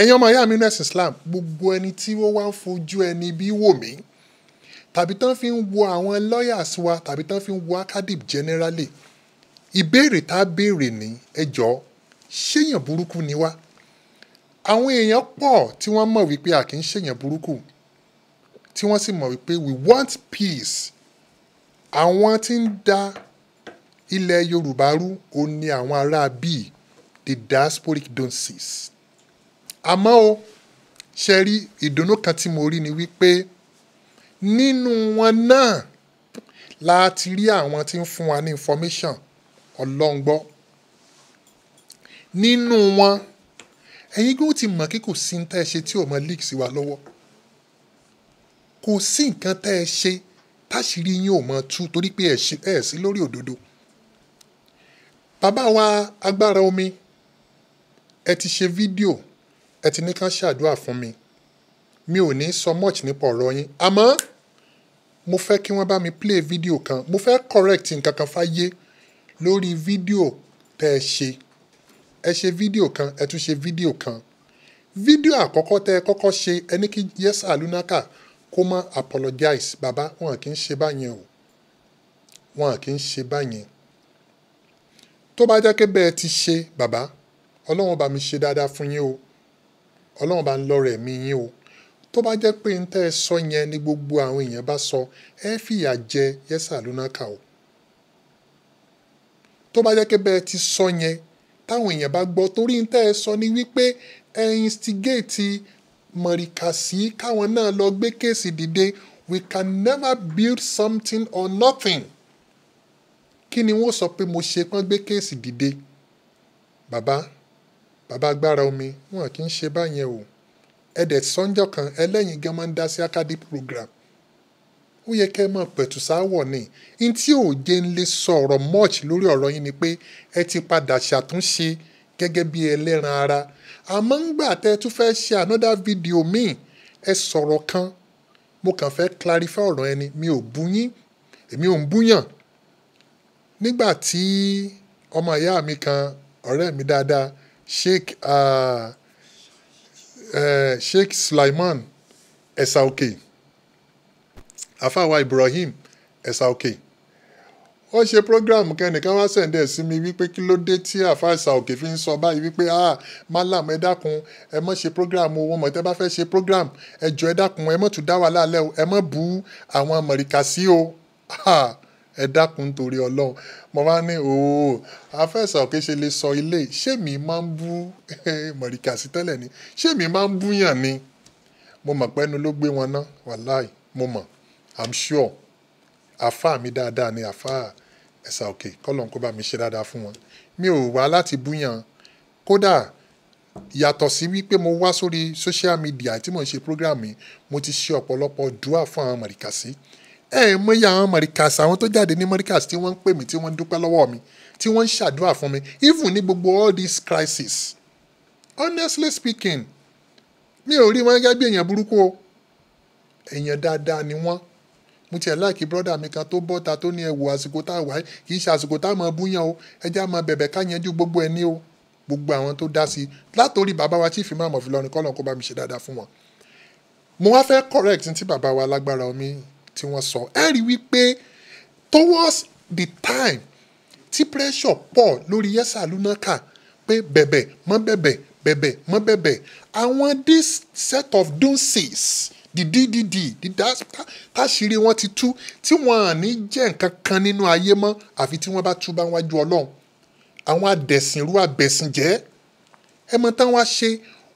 ẹ̀yin ọmọ ìyá mi nínú ẹ̀sìn Islam gbogbo ẹni tí wọ́n wá ń fojú ẹni bí wò mí tàbí tán fi ń wo àwọn lawyers wa tàbí tán fi ń wo academic generally ìbéèrè tá a béèrè ní ẹjọ́ ṣéyàn burúkú ni wá? Àwọn èèyàn pọ̀ tí wọ́n mọ̀ wípé a kì í ṣèyàn burúkú tí wọ́n sì mọ̀ wípé we want peace. Àwọn tí ń da ilẹ̀ Yorùbá rú òun ni àwọn ará bíi the diasporic don't cease àmọ́ o ṣe rí ìdùnnú kan tí mo rí ni wípé nínú wọn náà la ti rí àwọn tí ń fún wa ní information. Ọlọ́ngbọ́ nínú wọn ẹ̀yin gbọ́dọ̀ ti mọ̀ kí kò sí ní tẹ́ ẹ ṣe tí ò mọ leak sí wa lọ́wọ́. Kò sí nǹkan tẹ́ ẹ ṣe táṣìírí yín ò mọ tú torí pé ẹ sí lórí òdodo. Bàbá wa agbára omi ẹ ti ṣe fídíò ẹ ti ní ká ṣàdúrà fún mi. Mi ò ní sọ much nípa ọ̀rọ̀ yín. Àmọ́ mo fẹ́ kí wọ́n bá mi play fídíò kan. Mo fẹ́ correct nǹkan kan fáyé lórí fídíò tẹ́ ẹ ṣe. Ẹ ṣe fídíò kan ẹ tún ṣe fídíò kan. Fídíò àkọ́kọ́ tẹ́ ẹ kọ́kọ́ ṣe ẹni kí yẹ́sà lunaka kó má apologize. Bàbá wọn kì í ṣe báyẹn o. Wọn kì í ṣe báyẹn. Tó bá jẹ́ pé bẹ́ẹ̀ ti ṣe bàbá ọlọ́run bá mi ṣe dáadáa fún yín o ọlọ́run bá ń lọ rẹ̀ mí yín o. Tó bá jẹ́ pé ń tẹ́ ẹ sọ yẹn ni gbogbo àwọn èèyàn bá sọ ẹ fìyà jẹ yẹ́sà lunaka o. Tó bá jẹ́ pé bẹ́ẹ̀ ti sọ yẹn táwọn èèyàn bá gbọ́ torí ń tẹ́ ẹ sọ ni wípé ẹ instigate mọ̀rìkàsí káwọn náà lọ gbé kéèsì dìde we can never build something or nothing. Kí ni wọ́n sọ pé mo ṣe pọ́n gbé kéèsì dìde? Bàbá bàbá agbára omi wọn kì í ṣe báyẹn o. Ẹ̀dẹ̀ sọ́njọ́ kan ẹlẹ́yin gan máa ń dá sí academy program. Ó yẹ kẹ́ ẹ máa pẹ̀tù sáwọ̀ ni. N tí ò jẹ́ ń lè sọ̀rọ̀ much lórí ọ̀rọ̀ yín ni pé ẹ ti padà ṣàtúnṣe gẹ́gẹ́ bí ẹlẹ́ran ara. Àmọ́ ńgbà tẹ́ ẹ tún fẹ́ ṣe another video míì ẹ sọ̀rọ̀ kan. Mo kàn fẹ́ clarify ọ̀rọ̀ ẹni mi ò bú yín èmi ò ń búyàn nígbà tí ọmọ ìyá mi kan ọ̀rẹ́ mi dáadáa sheikh uh, uh, sheikh sulaiman ẹ̀sà òkè àfàwà ibrahim ẹ̀sà òkè ó ṣe program kẹ́nìkan wá sẹ̀ǹdẹ̀ sí mi wípé kí ló dé tí àfa ẹ̀sà òkè fi ń sọ báyìí wípé ah malam ẹ dákun ẹ mọ̀ ṣe program owó mọ̀ tẹ́ bá fẹ́ ṣe program ẹ jọ ẹ dákun ẹ mọ̀ tún dá wà lálẹ́ o ẹ mọ̀ bú àwọn mọ̀ríkà sí o. Ah ẹ dákun torí ọlọ́run. Mo máa ní ooo àfa ẹ̀sà òkè ṣe lè sọ ilé ṣé mi máa ń bú mọ̀ríkà sí tẹ́lẹ̀ ni ṣé mi máa ń búyàn ni? Mo mọ̀ pẹ́nu ló gbé wọn ná wàláì mo mọ̀ i'm sure. Àfa mi dáadáa ni àfa ẹ̀sà òkè kọ́lọ̀ kó bá mi ṣe dáadáa fún wọn. Mi ò wá láti búyàn kódà yàtọ̀ sí wípé mo wá sórí social media tí mo ń ṣe program mi mo ti ṣe ọ̀pọ̀lọpọ̀ dùá fún àwọn mọ̀ríkàsí ẹ ẹ mọyì àwọn mọ̀ríkàsí àwọn tó jáde ní mọ̀ríkàsí tí wọ́n ń pè mí tí wọ́n ń dúpẹ́ lọ́wọ́ mi tí wọ́n ń ṣàdúrà fún mi. Even ní gbogbo all these crises honestly speaking mi ò rí wọn gẹ́gẹ́ bí èèyàn burúkú o. Èèyàn dáadáa ni wọ́n. Mo tiẹ̀ láìkí brọ́dà mi kan tó bọ́ta tó ní ẹ̀wò àsìkò tá a wà kì í ṣe àsìkò tá a máa búyàn o. Ẹjẹ́ a máa bẹ̀bẹ̀ ká yanjú gbogbo ẹ̀ ní o. Gbogbo àwọn tó dá sí i. Látòrí bàbá wa chief imam of Ìlọrin kọ́lọ̀ kó bá mi ṣe dáadáa fún wọn. mo wá fẹ́ correct tí bàbá wa lágbára omi tí wọ́n sọ. Ẹ rí wípé towards the time tí pressure pọ̀ lórí yẹ́sà lunaka pé bẹ̀bẹ̀ mọ́ bẹ̀bẹ̀ bẹ̀bẹ̀ mọ́ bẹ̀bẹ̀ àwọn this set of dunces the ddd the táṣìírí wọn ti tú tí wọn à ní jẹ́ nǹkan kan nínú ayé mọ́ àfi tí wọ́n bá tú bá wájú ọlọ́run. Àwọn adẹ̀sìnrú abẹ̀sìnjẹ́ ẹ mọ tán ṣe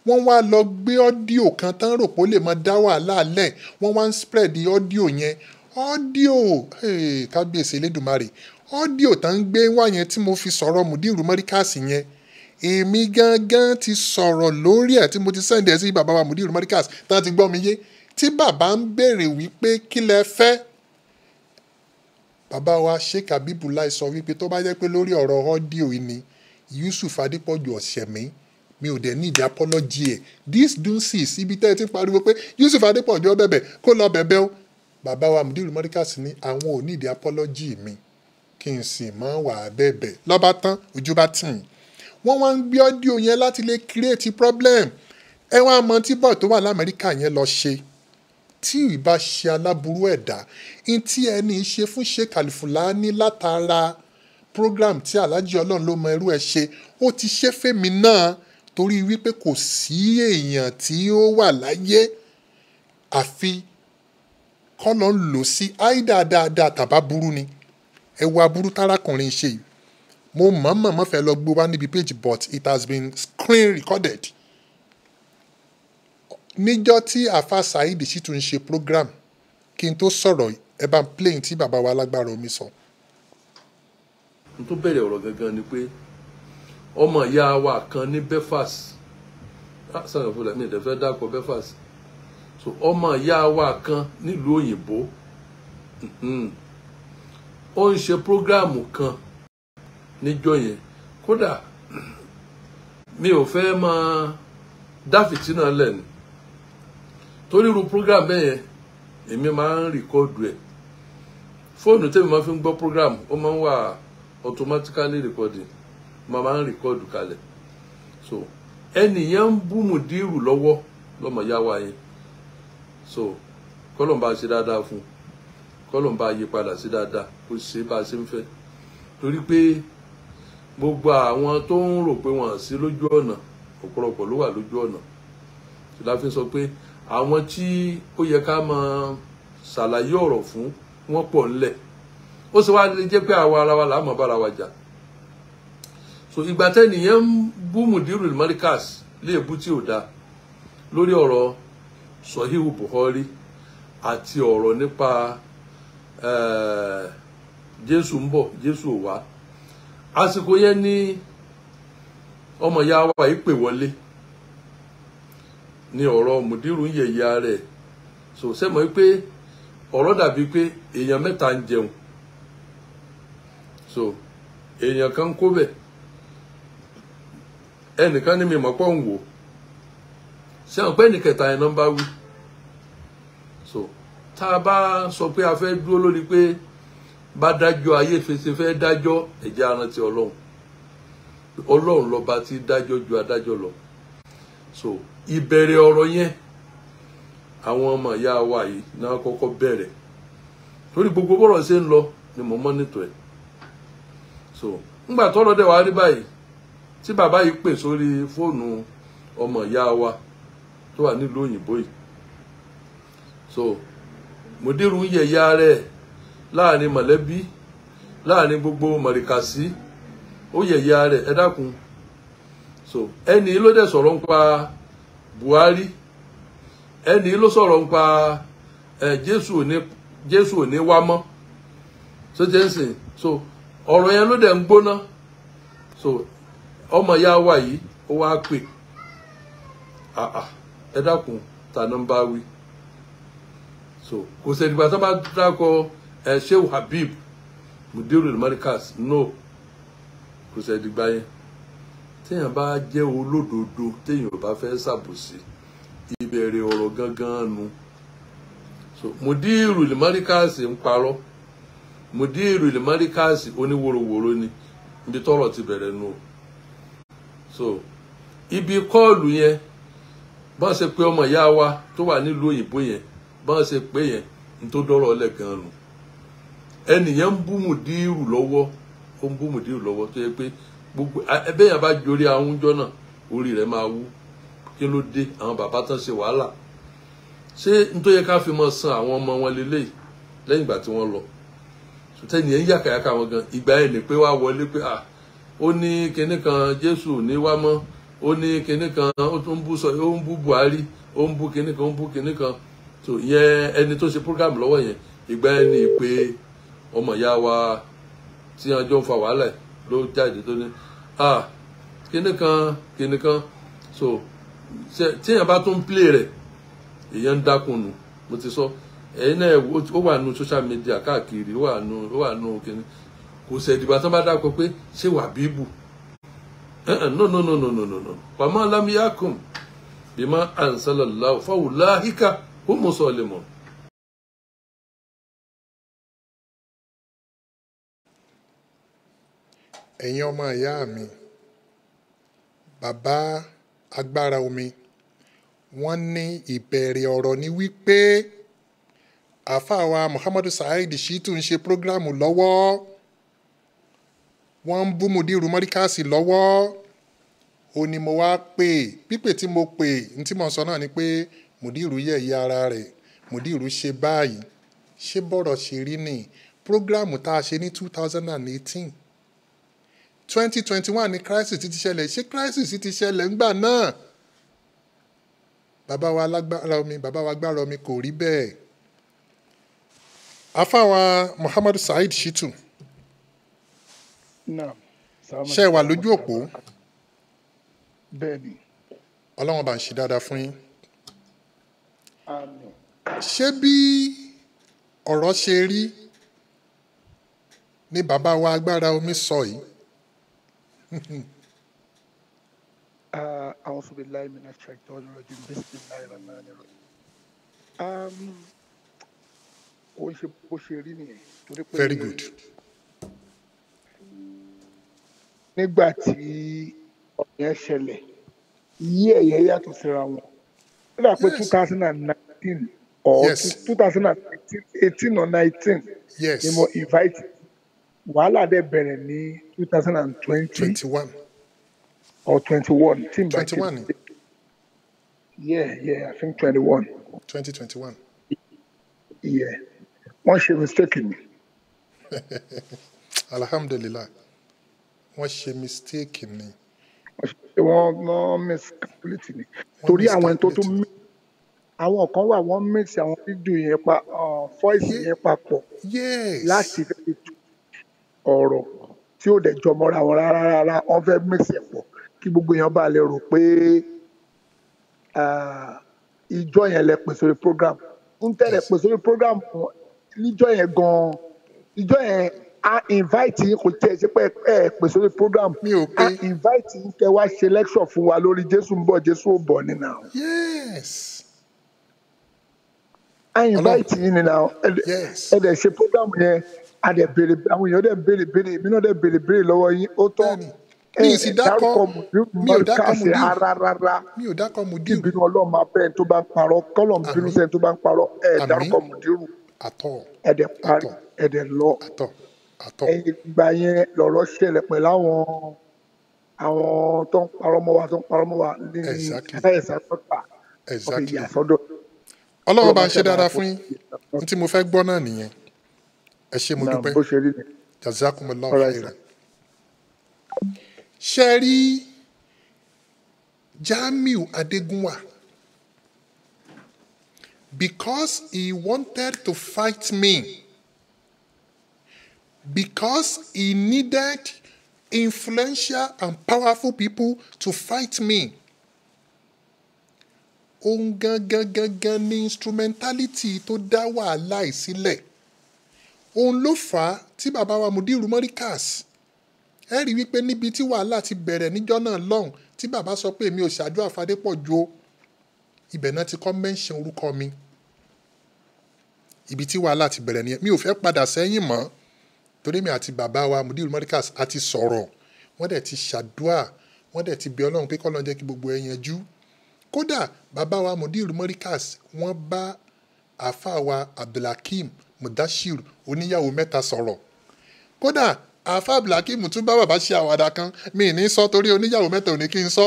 wọ́n wá lọ gbé ọ́díò kan tán rò pé ó lè mọ dá wàhálà lẹ̀. Wọ́n wá ń spread ọ́díò yẹn. Ọ́díò kábíyèsí elédùnmarè ọ́díò tán ń gbé wá yẹn tí mo fi sọ̀rọ̀ mùdírù mọ́ríkàsì yẹn. Èmi gangan ti sọ̀rọ̀ lórí ẹ̀ tí mo ti sẹ́ǹdẹ̀ sí bàbá wa mùdírù mọ́ríkàsì tán ti gbọ́ mi yé. Tí bàbá ń béèrè wípé kí lẹ fẹ́? Bàbá wa sheik abibulai sọ wípé tó bá jẹ́ pé lórí ọ̀rọ̀ ọ́díò yìí ni yusuf adépọ̀jù ọ̀sẹ̀mí mi ò dẹ̀ ní ìdí apọ́lọ́jì ẹ̀. This dunsis ibi tẹ́ ẹ ti pariwo pé yusuf adépọ̀jù bẹ̀bẹ̀ kó lọ bẹ̀bẹ̀ o. Bàbá wa mudiru mọ́ríkàsì ní àwọn ò ní ìdí apọ́lọ́jì mi. Kí n sì máa wà á bẹ̀bẹ̀ lọ́ba tán ojú bá tì í wọ́n wá ń gbé ọ́díò yẹn láti lè create problem. Ẹ wá mọ tí bọ́ọ̀ tó wà lamẹ́ríkà yẹn lọ ṣe. Tí ìbá ṣe aláburú ẹ̀dá in tí ẹni ṣe fún Sheikh Alfulany látara program tí Alhaji Ọlọ́run ló mọ irú ẹ ṣe ó ti ṣe fẹ́mi náà torí wípé kò sí èèyàn tí ó wà láyé. Àfi kọ́lọ́ ń lò sí áìdá dáadáa tàbá burú ni. Ẹ wo aburú tárakùnrin ṣe yìí. Mo mọ̀ọ́mọ̀ mọ́ fẹ́ lọ gbé wá níbi page but it has been screen recorded. Níjọ́ tí àfa saheed sì tún ṣe program kí n tó sọ̀rọ̀ ẹ bá ń plane tí bàbá wa lágbára omi sọ. n tó bẹ̀rẹ̀ ọ̀rọ̀ gangan ni pé ọmọ ìyá wa kan ní Belfast. Sọ̀rọ̀ fúnra mi ìdẹ́fẹ́ dákọ̀ Belfast. So ọmọ ìyá wa kan nílùú òyìnbó. Ó ń ṣe prógráàmù kan níjọ́ yẹn. Kódà mi ò fẹ́ máa dá fìtínà lẹ́nu torí irú program bẹ́ẹ̀ yẹn èmi máa ń rìkọ́dù ẹ̀. Fóònù tèmi máa fi ń gbọ́ program ó máa ń wà automatically recording máa máa ń rìkọ́dù kalẹ̀. So ẹnìyẹn ń bú Mùdírù lọ́wọ́ lọ́mọ yá wa yẹn. So kọ́lọ́n bá ṣe dáadáa fún kọ́lọ́n bá yí padà sí dáadáa kó ṣe bá a ṣe ń fẹ́. Torí pé gbogbo àwọn tó ń rò pé wọ́n sí lójú ọ̀nà ọ̀pọ̀lọpọ̀ ló wà lójú ọ̀nà. Fi sọ pé àwọn tí ó yẹ ká máa ṣàlàyé ọ̀rọ̀ fún wọn pọ̀ ńlẹ̀. Ó sì wá jẹ́ pé àwa ara wa là á mọ̀ bára wa jà so ìgbà tẹ́nìyẹn ń bú Mudiru Markaz léèbú tí ò dáa lórí ọ̀rọ̀ Sahihu Bukhari àti ọ̀rọ̀ nípa Jésù ń bọ̀ Jésù ò wá. Àsìkò yẹn ní ọmọ ìyá wa yìí wọlé. Ní ọ̀rọ̀ Mudiru ń yẹ̀yẹ́ rẹ̀ so sẹ́mọ̀ pé ọ̀rọ̀ dàbí pé èèyàn mẹ́ta ń jẹun. So èèyàn kan kó bẹ̀ ẹnìkan ní mi mọ̀ pọ̀ ń wò. Sẹ́wọ̀n pé ẹnìkẹta yẹn náà wí? So tá a bá sọ pé a fẹ́ dúró lórí pé bá dájọ́ ayé fèsì fẹ́ dájọ́ ẹ̀jẹ̀ arántí ọlọ́run. Ọlọ́run lọ́ba tí dájọ́ ju adájọ́ lọ. So ìbẹ̀rẹ̀ ọ̀rọ̀ yẹn àwọn ọmọ ìyá wa yìí náà kọ́kọ́ bẹ̀rẹ̀. Torí gbogbo bọ́rọ̀ ṣe ń lọ ni mo mọ́nítọ̀ ẹ̀. So ńgbà tọ́rọ̀ dẹ̀ wá rí báyìí tí bàbá yìí pè sórí fóònù ọmọ ìyá wa tó wà nílùú òyìnbó yìí. So Mudiru ń yẹ̀yà rẹ̀ láàárín mọ̀lẹ́bí láàárín gbogbo mọ̀rìkàsí ó yẹ̀yà rẹ̀ ẹ dákun. So ẹni ló dẹ̀ sọ̀rọ̀ ń pa Buhari ẹni ló sọ̀rọ̀ ń pa ẹ Jésù òní Jésù òní wá mọ́. So jẹ́ ń sìn so ọ̀rọ̀ yẹn ló dẹ̀ ń gbóná. So ọmọ ya wa yìí ó wá pè ẹ dákun ń bá wí? So kò sẹ́dìgbà tó bá dákọ̀ ẹ Shehu Habib Mudiru Markaz no kò sẹ́dìgbà yẹn. Téèyàn bá jẹ́ olódodo téèyàn bá fẹ́ ṣàbòsí ìbẹ̀rẹ̀ ọ̀rọ̀ gangan nu. So Mudiru Markaz ń parọ́. Mudiru Markaz oníwòrowòro ni. Ibi tọ́rọ̀ ti bẹ̀rẹ̀ nu so ibi kọ́ọ̀lù yẹn bọ́n ṣe pé ọmọ ìyá wa tó wà nílùú òyìnbó yẹn bọ́n ṣe pé yẹn ní tó dọ́rọ̀ lẹ́ẹ̀kan nù. Ẹnìyẹn ń bú Mudiru lọ́wọ́ ó ń bú Mudiru lọ́wọ́ tó yẹ pé gbogbo ẹbẹ́ yẹn bá jorí ahúnjọ́ náà orí rẹ̀ máa wú. Kí ló dé? Àwọn bàbá tán ṣe wàhálà. Ṣé nítorí yẹ ká fi mọ san àwọn ọmọ wọn lélẹ́yìí lẹ́yìn ìgbà tí wọ́n lọ? Sọtẹ́ni yẹn ń yàkàyàkà wọn gan ìgbà yẹn ni pé wá wọlé pé à ó ní kinní kan Jésù ní wá mọ́. Ó ní kinní kan ó tún ń bú sọ ó ń bú Buhari ó ń bú kinní kan ó ń bú kinní kan. Tó yẹn ẹni tó ṣe program lọ́wọ́ yẹn ìgbà yẹn ni pé ọmọ ìyá wa tí wọn jọ ń fa wàhálà ló jáde tó ní à kinní kan kinní kan. So tíyẹn bá tún play rẹ̀ èèyàn ń dákun nù mo ti sọ. Ẹ̀yin náà ó wà nù social media káàkiri ó wà nù ó wà nù kinní kò sẹ̀dìgbà tó bá dákọ pé ṣé wà bíbù? No no no no no no no. Wàmọ́ lámìyàkùn bímọ ansalallahu fáwùláhíkà ó mọ̀ sọ lè mọ̀. ẹ̀yin ọmọ ìyá mi bàbá agbára omi wọ́n ní ìbẹ̀rẹ̀ ọ̀rọ̀ ni wípé àáfàá wa muhammadu saheed shitu ń ṣe prógráàmù lọ́wọ́ wọ́n ń bú mudiru mọ́ríkàsì lọ́wọ́. Ó ní mo wá pè pípè tí mo pè ní tí mo sọ náà ni pé mudiru yẹ̀yẹ́ ara rẹ̀. Mudiru ṣe báyìí. Ṣé bọ́rọ̀ ṣe rí ni? Prógráàmù tá a ṣe ní two thousand and eighteen. Twenty twenty one ni crisis ti ṣẹlẹ̀. Ṣé crisis ti ṣẹlẹ̀ ńgbà náà? Bàbá wa lágbára omi bàbá wa gbára omi kò rí bẹ́ẹ̀. Afáwa muhammadu saheed. Salaam ṣe wà lójú òpó Bẹ́ẹ̀ni. ọlọ́wọ́n bá ń ṣe dáadáa fún yín ṣé bí ọ̀rọ̀ ṣe rí ní bàbá wa agbára omi sọ yìí A'udhu billahi minash shaitanir rajim. Bismillahir rahmanir rahim. Um, Ó ń ṣe bó ṣe rí nìyẹn. Very good nígbà tí ọ̀rọ̀ yẹn ṣẹlẹ̀, yí ẹ̀yẹ yàtọ̀ síra wọn. Ó dà pé two thousand and nineteen or two thousand and eighteen or nineteen ni mo invite. Wàhálà dẹ̀ bẹ̀rẹ̀ ní two thousand and twenty twenty one or. Tí n bá twenty one. Yeah, yeah, I think twenty-one. twenty twenty one Yeah. Wọ́n ṣe mistake ni. alhamdulilah wọ́n ṣe mistake ni. Wọ́n wọ́n miscalculate ni. Torí àwọn tó tún mix àwọn kan wà wọ́n mix àwọn fídíò yẹn pa uh, voice yẹn papọ̀ yes. láti fi ọ̀rọ̀ tí ó dẹ̀ jọmọ́ra wọn rárá rárá. Wọ́n fẹ́ mix ẹ̀ pọ̀ kí gbogbo èèyàn bá lè rò pé ah, ìjọ yẹn lẹ pè sórí program. Ń tẹ̀lé pè sórí program níjọ yẹn gan-an ìjọ yẹn a invite yín kò tiẹ̀ ṣe pé ẹ pè sórí program. Mi ò a pé invite yín kẹ́ wá ṣe lecture fún wa lórí Jésù ń bọ̀ Jésù ò bọ̀ nínú àwọn. yes. A invite yín yes. ẹ dẹ̀ ṣe program yẹn. A dẹ̀ béèrè àwọn èèyàn dẹ̀ béèrè béèrè èmi náà dẹ̀ béèrè béèrè lọ́wọ́ yín. Ó tọ́. Mi sì dákọ. mi ò dákọ mọ́ríkàsì mudiru rárá rárá mi ò dákọ kí mudiru ìbínú ọlọ́run máa bẹ́ẹ̀ tó bá ń parọ́ kọ́lọ̀ ń bínú sẹ́ni tó bá ń parọ́ ẹ̀ dárúkọ àtọ. Ẹ̀ dẹ̀ parí ẹ̀ dẹ̀ lọ àtọ. Àtọ ẹ̀yìn ìgbà yẹn lọ̀rọ̀ ṣẹlẹ̀ pẹ̀lú àwọn àwọn tó ń parọ́ mọ́ wa tó ń parọ́ mọ́ wa ní ẹ̀sà sọ́tà ọ̀fẹ́ exactly. ìyàsọ́dọ̀ ọlọ́wọ́ bá ń ṣe Ọlọ́run dáadáa fún yín. tí mo fẹ́ gbọ́ náà nìyẹn. Ẹ ṣé mo dúpẹ́. jazakumullahu khairan. ṣe rí Jamiu Adégúnwà because he wanted to fight me because he needed influential and powerful people to fight me. Òun gangan gangan ni instrumentality tó dá wàhálà yìí sílẹ̀. Òun ló fà á tí bàbá wa Mudiru Morikas ẹ rí wípé níbi tí wàhálà ti bẹ̀rẹ̀ níjọ́ náà lọ́hùn tí bàbá sọ pé èmi ò ṣáájú àfadépọ̀ ju o ibẹ̀ náà ti kọ́ mẹ́ńṣẹ̀ orúkọ mi. Ibi tí wàhálà ti bẹ̀rẹ̀ nìyẹn. Mi ò fẹ́ padà sẹ́yìn mọ́ torí mi àti bàbá wa Mudiru Morikas a ti sọ̀rọ̀. Wọ́n dẹ̀ ti ṣàdúà. Wọ́n dẹ̀ ti bẹ Ọlọ́run pé kọ́lọ́n jẹ́ kí gbogbo ẹ yanjú. Kódà bàbá wa Mudiru Morikas wọ́n bá àáfàá wa Abdulhakeem Mudashiru oníyàwó mẹ́ta sọ̀rọ̀. Kódà àáfà abdulhakeem tún bá bàbá ṣe àwàdà kan. Mi ní sọ torí oníyàwó mẹ́ta ò ní kí n sọ.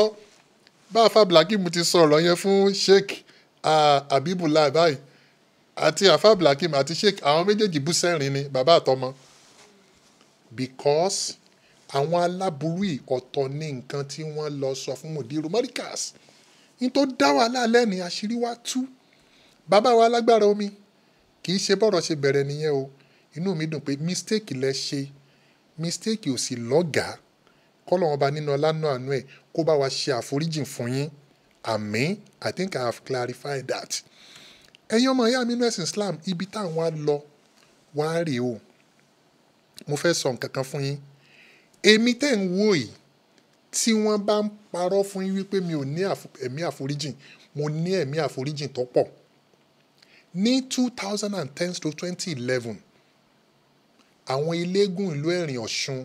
Bá àáfà abdulhakeem ti sọ ọ̀rọ̀ yẹn fún sheikh ah, abibullah báyìí. Àti àáfà abdulhakeem àti sheikh àwọn méjèèjì bú sẹ́rìn ni bàbá àtọmọ because àwọn aláburú ọ̀tọ̀ ní nǹkan tí wọ́n lọ sọ fún Mudiru Morikas ní tó dá wàhálà lẹ́ni àṣírí wá tú. Bàbá wa lágbára omi kì í ṣe bọ́rọ̀ ṣe bẹ̀rẹ̀ nìyẹn o. Inú mi dùn pé mistake lẹ ṣe. Mistake ò sì lọ́gàá kọ́lọ́wọ́n bá nínú ọlánú àánú ẹ̀ kó bá wa ṣe àforíjìn fún yín. Àmín. I think i have clarified that. Ẹ̀yin ọmọ ìyá mi ẹ̀sìn islam ibi táwọn á lọ wá rèé o mo fẹ́ sọ nǹkan kan fún yín. Èmi tẹ́ ń wò yìí tí wọ́n bá ń parọ́ fún yín wípé mi ò ní ẹ̀mí àforíjìn mo ní ẹ̀mí àforíjìn tó pọ̀. Ní two thousand and ten to twenty eleven àwọn eléégún ìlú ẹ̀rìn ọ̀ṣun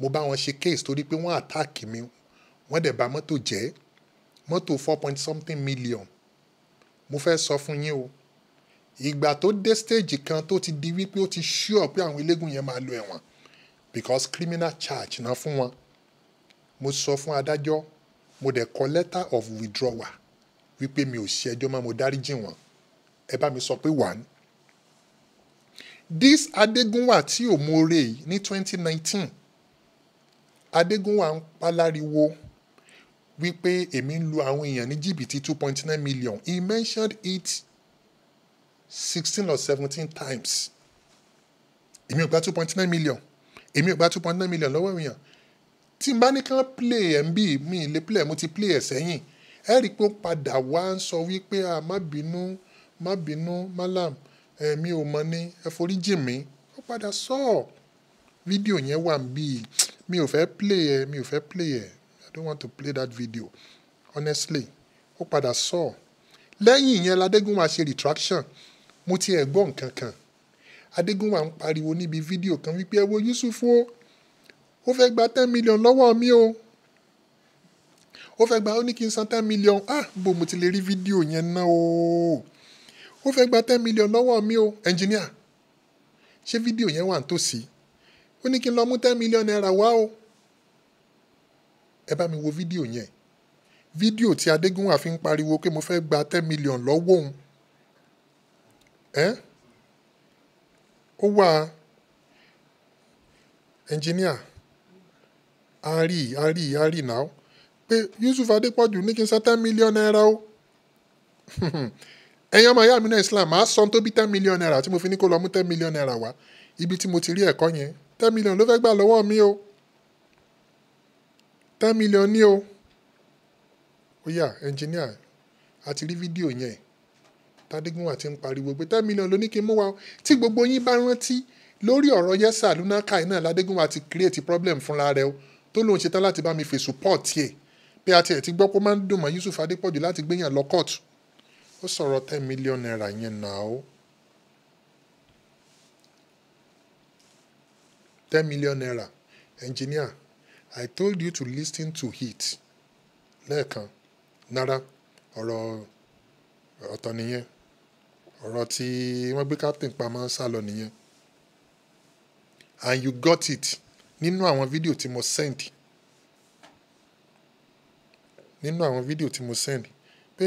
mo bá wọn ṣe case torí pé wọ́n attack mi wọ́n dẹ̀ bà mọ́tò jẹ́ mọ́tò four point something million. Mo fẹ́ sọ fún yín o ìgbà tó dé stage kan tó ti di wípé ó ti sure pé àwọn eléégún yẹn máa lo ẹ̀wọ̀n because criminal charge náà fún wọn. Mo sọ fún adájọ́ mo dẹ̀ kọ letter of withdrawal wípé mi ò ṣe ẹjọ́ mọ́ mo dáríjì wọ́n. Ẹ bá mi sọ pé one this adégúnwà tí ò mọ̀ọ́rẹ́ yìí ní twenty nineteen adégúnwà ń paláriwo wípé èmi ń lu àwọn èèyàn ní jìbìtì two point nine million. He mentioned it sixteen or seventeen times. Èmi ò gba two point nine million. Èmi ò gba two point nine million lọ́wọ́ èèyàn. Tí n bá ní play ẹ̀ ń bì mí lè play ẹ̀ mo ti play ẹ̀ sẹ́yìn. Ẹ rí i pé ó padà wá ń sọ wípé a má bínú má bínú malam ẹ̀mí ò mọ ní ẹ jì mí. Ó padà sọ ọ́ fídíò yẹn wà ń bì mi ò fẹ́ play ẹ̀ mi ò fẹ́ play ẹ̀. I don't want to play that video. Honestly ó padà sọ. Ọ́ lẹ́yìn ìyẹn ládégúnwà ṣe retraction mo ti ẹ̀ gbọ́ nǹkan kan. Adégúnwà ń pariwo níbi fídíò kan wípé ẹ wo Yusuf o ó fẹ́ gba ten million lọ́wọ́ mi o. Ó fẹ́ gba ó ní kí n san ten million. Ah bó mo ti lè rí fídíò yẹn náà o. Ó fẹ́ gba ten million lọ́wọ́ mi o. Engineer ṣé fídíò yẹn wà nítòsí? Ó ní kí n lọ mú ten million naira wá o. Ẹ bá mi wo fídíò yẹn. Fídíò tí adégúnwà fi ń pariwo pé mo fẹ́ gba ten million lọ́wọ́ òun ẹ́? Ó wà. Engineer a rí rí a rí pé Yusuf Adépọ̀jù ní kí n san ten million naira o. Ẹ̀yin ọmọ ìyá mi náà Islam máa san tó ten million naira tí mo fi ní kó lọ mú ten million naira wá. Ibi tí mo ti rí ẹ̀kọ́ yẹn ten million ló fẹ́ gbà lọ́wọ́ mi o. Ten million ní o. Ó yá engineer a ti rí fídíò yẹn tádégúnwà ti ń pariwo pé ten million ló mú wa tí gbogbo yín bá rántí lórí ọ̀rọ̀ yẹ́sà lunakai náà ládégúnwà ti create problem fúnra rẹ̀ o. Tó lóun ṣetán láti bá mi fè support ẹ̀. Pé àti ẹ̀ ti gbọ́ pé ó máa ń dùn mọ́ Yusuf Adépọ̀jù láti gbéyàn lọ court. Ó sọ̀rọ̀ ten million naira yẹn náà o. Ten million naira. Engineer I told you to listen to it. Lẹ́ẹ̀kan. Náírà ọ̀rọ̀ ọ̀tọ̀ nìyẹn ọ̀rọ̀ tí wọ́n gbé captain pamọ́ sá lọ nìyẹn. And you got it nínú àwọn fídíò tí mo send. Nínú àwọn fídíò tí mo send. Pé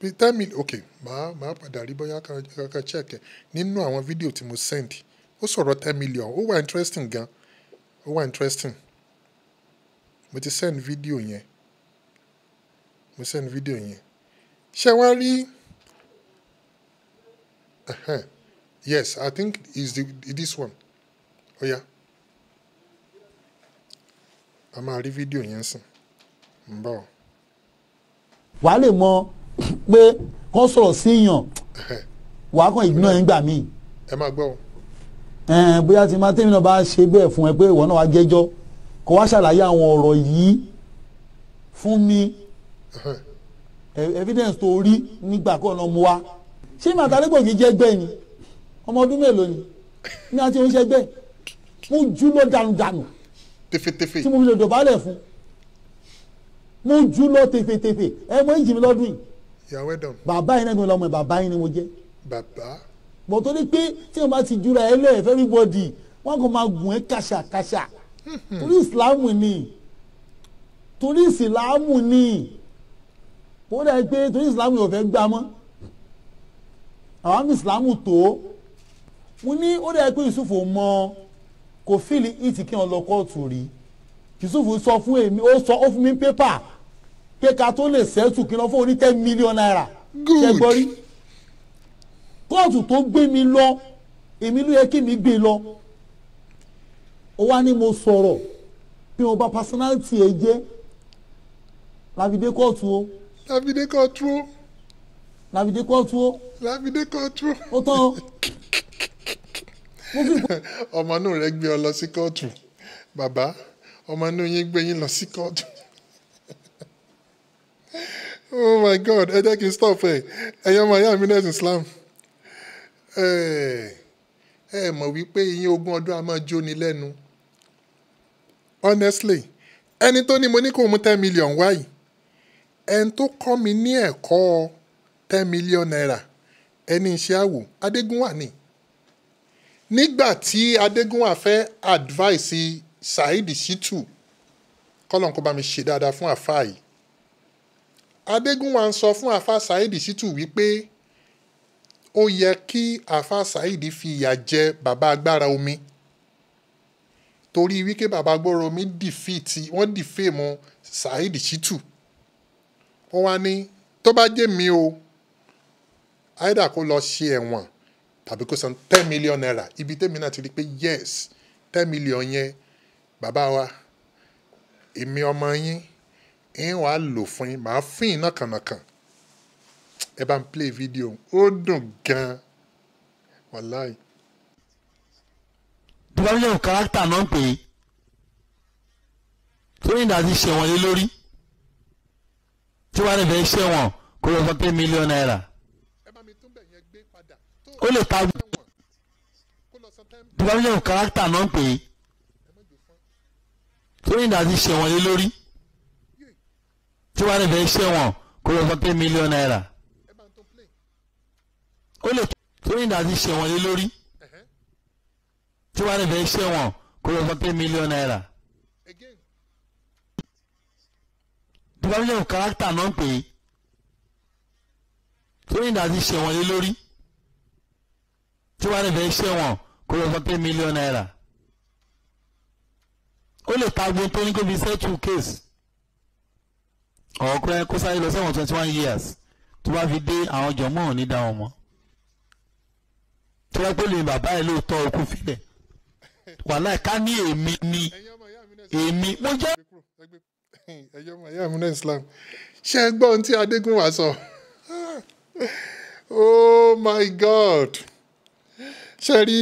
pé ten million ok màá màá padà rí bóyá kankan check nínú àwọn fídíò tí mo send ó sọ̀rọ̀ ten million. Ó wà interesting gan. Ó wà interesting. Mo ti send fídíò yẹn. Mo send fídíò yẹn. Ṣé wàá rí uh-huh. yes I think it's the, this one. Ó yá a máa rí fídíò yẹn sìn. Ń bọ̀ wàá lè mọ pé kán sọ̀rọ̀ síyàn wàá kàn ìgbìnà yẹn gbà míì. Ẹ máa gbọ́ o. Bóyá tí máa tẹ́mi náà bá ṣe bẹ́ẹ̀ fún ẹ pé ìwọ náà wá jẹ́jọ́ kó wá ṣàlàyé àwọn ọ̀rọ̀ yìí fún mi. Ẹ- evidence tó rí nígbà kó ọ̀nà mu wá ṣé màtá lẹ́gbọ̀n kì í jẹ́ gbẹ́ ni? Ọmọ ọdún mélòó ni? Ní àti oúnjẹ gbẹ́ mo jú lọ dànùdànù. Tẹfẹtẹfẹ. Tí mo fi lè dọ̀bálẹ̀ fún. Mo jú lọ tèfètèfè ẹ mọ ìjì mi lọ́dún yìí. Bàbá yìí gbọ́n lọ́mọ bàbá yìí ni mo jẹ́. Bàbá. Bọ̀ torí pé tí wọ́n bá ti jura ẹ lẹ́ẹ̀ fẹ́ everybody wọ́n kò máa gùn ẹ́ kàṣàkàṣà. Torí ìsìláàmù ni. Torí ìsìláàmù ni. Ó dà pé torí ìsìláàmù yóò fẹ́ gbá mọ́ àwọn àmì ìsìláàmù tó mo ní ó dà pé Yusuf mọ kò fíìlì ìtì kí wọn lọ kóòtù rí. Yusuf sọ fún èmi ó sọ ó fún mi pépà pé ká tó lè sẹ́tù kí lọ fún oní ten million naira. Ṣe gbọ́ rí? Kóòtù tó gbé mi lọ èmi ló yẹ kí mi gbé lọ. Ó wá ní mo sọ̀rọ̀ bí mo bá personality ẹ jẹ́. Láfidé kóòtù o. Láfidé kan tró láfidé kóòtù o láfidé tró ó tán ọmọ inú rẹ gbé ọ lọ sí kóòtù. Bàbá ọmọ inú yín gbé yín lọ sí kóòtù. Oh my god ẹ jẹ́ kí n stop ẹ. Ẹ̀yin ọmọ ìyá mi nẹ́ẹ̀sì Islam. Ẹ ẹ mọ̀ wípé iye ogún ọdún a máa jóni lẹ́nu. Honestly ẹni tó ní mo ní kó mú ten million wáyìí ẹni tó kọ́ mi ní ẹ̀kọ́ ten million naira ẹni iṣẹ́ àwò adégúnwà ni. Nígbà tí adégúnwà fẹ́ advice saheed shittu kọ́lọ́n kó bá mi ṣe dáadáa fún àfáà yìí. Adégúnwà ń sọ fún àfáà saheed shittu wípé ó yẹ kí àfáà saheed fi ìyà jẹ bàbá agbára omi. Torí wípé bàbá agbára omi dìfìtì wọ́n dìfèmù saheed shittu. Wọ́n wá ní tó bá jẹ́ mi o àìdá kó lọ ṣe ẹ̀wọ̀n tàbí kó san ten million naira. Ibi tẹ́mi náà ti rí pé yes ten million yẹn bàbá wa èmi ọmọ yín ń wàá lò fún yín màá fún yín náà kànákàn ẹ bá ń play video ó dùn gan-an. Wàláì. development of character náà ń pè é torí ìdásí ṣẹ̀wọ̀n lé lórí. Tí wàá nífẹ̀ẹ́ ṣẹ̀wọ̀n kó lọ sọ pé mílíọ̀nù náírà ẹ bá mi tún bẹ̀ yẹn gbé padà tó ó lè ta ten development of character náà ń pè é torí ìdásí ṣẹ̀wọ̀n lé lórí. Tí wàá nífẹ̀ẹ́ ṣẹ̀wọ̀n kó lọ sọ pé mílíọ̀nù náírà ó lè torí ìdásí ṣẹ̀wọ̀n lé lórí. Tí wàá nífẹ̀ẹ́ ṣẹ̀wọ̀n kó lọ sọ pé mílíọ̀nù náírà development of character náà ń pè é torí ìdásí ṣẹ̀wọ̀n lé lórí tí wàá nífẹ̀ẹ́ ṣẹ̀wọ̀n kó lọ sọ pé mílíọ̀nù náírà ó lè ta gbogbo tó ní kó fi settle case. Ọ̀ọ́kùnrin kó sáré lọ sẹ́wọ̀n twenty one years. Tó bá fi dé àwọn jọ̀mọ́ ò ní dá wọn mọ́. Tó bá pé lè bàbá ẹ̀ lóòótọ́ okùn filẹ̀. Wàhálà ká ní èmi ni. Èmi mo jẹ́ ẹ̀yin ọmọ ìyá mi náà Islam. Ṣé ẹ gbọ́ ohun tí Adégúnwà sọ? Oh my God ṣe rí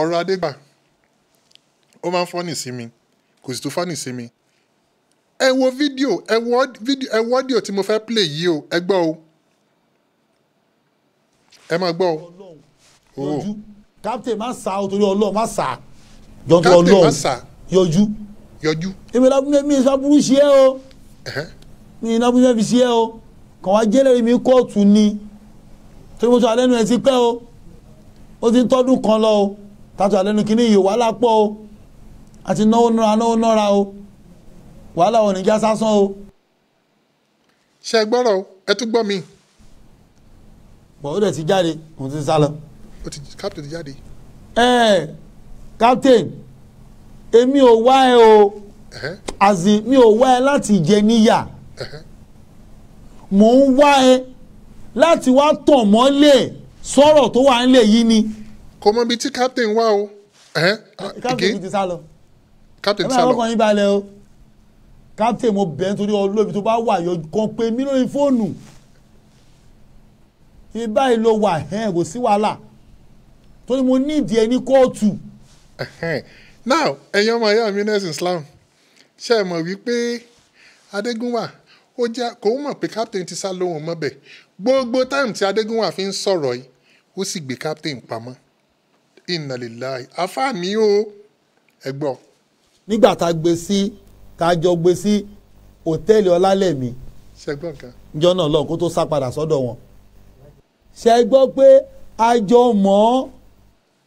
ọ̀rọ̀ Adégbà ó máa ń fọ́nì sí mi kò sì tún fọ́nì sí mi. Ẹ wo fídíò ẹ wo fídíò ẹ wo ọ́díò tí mo fẹ́ play yìí o ẹ gbọ́ o. Ẹ máa gbọ́ o. O yọjú captain má sá o torí ọlọ́run má sá. Jọ torí Captain má ọlọ́run. yọjú. Yọjú. Èmi lábúlé mi ìsàbúrú ṣe é o. Mi ìnábúlé fi ṣe é o. Kàn wá jẹ́lẹ̀rí mi kóòtù ni. Torí mo sọ àlẹ́nu ẹ̀ ti pẹ́ o ó ti tọ́dún kan lọ o. Tàtó àlẹ́nu kìíní yìí wàhálà pọ̀ o. Àti náwó náà náwó náà ra o. Wàhálà wọn nìjà sásán o. Ṣe ẹ gbọ́rọ̀ o? Ẹ tún gbọ́ mi. Bọ̀ ó dẹ̀ ti jáde òun ti sá lọ. ó ti captain ti jáde. Ẹ captain èmi ò wá ẹ o. Àzì mi ò wá ẹ láti jẹ níyà. Mò ń wá ẹ láti wá tàn mọ́lẹ̀ sọ̀rọ̀ tó wà nílẹ̀ yìí ni. Kò mọ ibi tí captain wà o. Ẹ̀hẹ́n, captain ti sá lọ. Ẹ captain máa sálọ kọ́kàn yín balẹ̀ o. Captain mo bẹ̀ nítorí olóbi tó bá wà yọ kan pé mí lórí fóònù. Fi báyìí ló wà? Ẹ̀ kò sí wàhálà. Torí mo nídìí ẹ ní kóòtù. Now ẹ̀yin ọmọ ìyá mi nurse Islam ṣe é mọ̀ wípé Adégúnwà ó jẹ́ kò mọ̀ pé captain ti sá lóhùn mọ́bẹ̀. Gbogbo time tí Adégúnwà fi ń sọ̀rọ̀ yìí ó sì gbé captain pamọ́. Inna lillahi. Àfààní o ẹ gbọ́. Nígbà tá a gbé sí tá a jọ gbé sí hòtẹ́ẹ̀lì ọlálẹ́mí. Ṣe gbọ́ nǹkan? Njọ́ náà lọ kó tó sá padà sọ́dọ̀ wọn. ṣe gbọ́ pé a jọ mọ̀ ọ́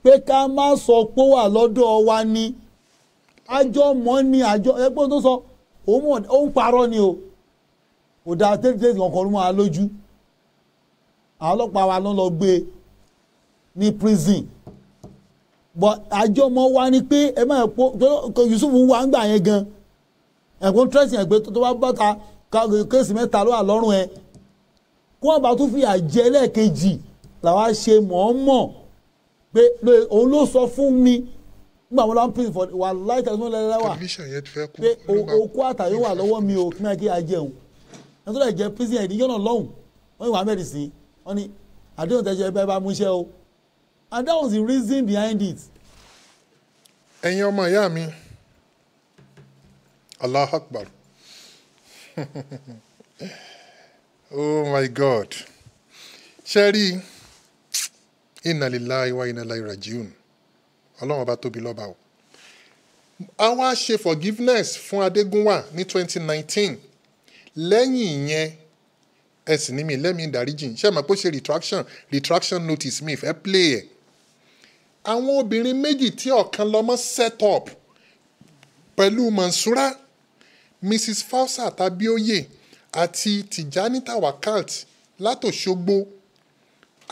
pé ká má sọ pé wà lọ́dọ̀ wa ni? A jọ mọ̀ ọ́ ni àjọ ẹgbẹ́ tó sọ. Òun parọ́ ni o. Kò dáa tẹ́lifíṣẹ́ kankan ló máa lójú. Àwọn ọlọ́pàá wa ló lọ gbé e ní prison. But àjọ mọ̀ wa ni pé ẹ má pọ tó Yusuf ń wá ń gbà yẹn gan. Ẹ̀kọ́ tẹ́sí ẹ̀gbẹ́ tó bá bọ́ta kéèsì mẹ́ta ló wà lọ́rùn ẹ̀. Kó wọn bá tún fi àjẹ lẹ́ẹ̀kejì làwa ṣe mọ̀ọ́mọ̀ pé òun ló sọ fún mi. Nígbà wọn lọ́n prison for wà láì tẹ̀sán lẹ́lẹ́ wà pé okú àtàyè wà lọ́wọ́ mi o kí náà kí a jẹun ẹni tó lè jẹ prison ẹ̀ níjọ́ náà lọ́hùn. Wọ́n wàá mẹ́rin sí wọ́n ní àdéhùn tẹ̀sán ẹ bá mú iṣẹ́ o and that was the reason behind it. Ẹ̀yin ọmọ ìyá mi allah akbar. Oh my god. Ṣe rí inna lillahi wa inna ilaihi rajiun. Ọlọ́run ọba tóbi lọ́ba o. Àwa ṣe forgiveness fún adégúnwà ní 2019 lẹ́yìn ìyẹn ẹ sì ní mi lẹ́mìí ìdáríjì ṣé ẹ mọ̀ pé ó ṣe retraction? Retraction notice mi ìfẹ́ play ẹ̀ àwọn obìnrin méjì tí ọ̀kan lọ́mọ set up pẹ̀lú Mansura Mrs Fausat Abioye àti Tijani Tawakalt látòṣogbo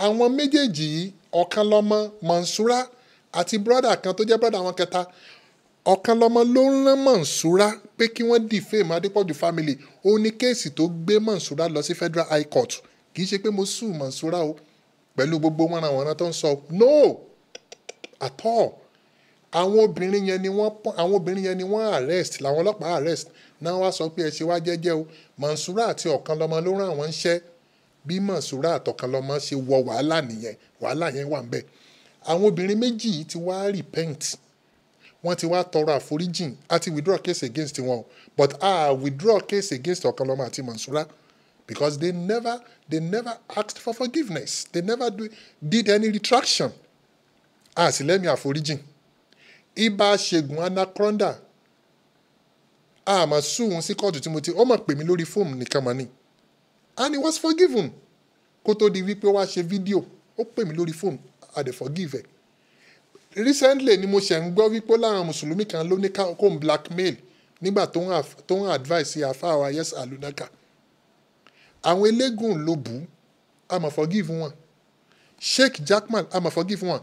àwọn méjèèjì yìí ọ̀kan lọ́mọ Mansura àti brọ́dà kan tó jẹ́ brọ́dà wọn kẹta. Ọ̀kan lọ́mọ ló ń rán Mansura pé kí wọ́n defame Adépọ̀jù family. Ó ní kéèsì tó gbé Mansura lọ sí Federal High Court. Kì í ṣe pé mo sue Mansura o pẹ̀lú gbogbo wọnranwọ̀nran tó ń sọ. No at all. Àwọn obìnrin yẹn ni wọ́n àwọn obìnrin yẹn ni wọ́n arrest làwọn ọlọ́pàá arrest. Náà wá sọ pé ẹ ṣe wá jẹ́jẹ́ o. Mansura àti Ọ̀kanlọ́mọ ló rán àwọn iṣẹ́ bí Mansura àtọ̀kanlọ́mọ ṣe wọ wàhálà nìyẹn wàhálà yẹn wà ń bẹ̀ àwọn obìnrin méjì yìí ti wá repent. Wọ́n ti wá tọrọ àforíjìn. Àti withdraw case against wọn but ah withdraw case against Ọ̀kanlọ́mọ àti Mansura because they never they never asked for forgiveness. They never do, did any retraction a sì lẹ́mìí àforíjìn. Ibà ṣègùn anaconda a máa sùn sí kóòtù tí mo ti ó máa pè mí lórí fóònù nìkan mọ́ ni. And he was forgiven? Kó tó di wípé ó wá ṣe fídíò ó pè mí lórí fóònù a dẹ̀ forgive ẹ̀. Recently ni mo ṣẹ̀ ń gbọ́ wípé láwọn mùsùlùmí kan ló ní kó ń blackmail nígbà tó ń advice sí àfáà yes alunaka. Àwọn eléégún ló bù a máa forgive wọn. Sheikh jackman a máa forgive wọn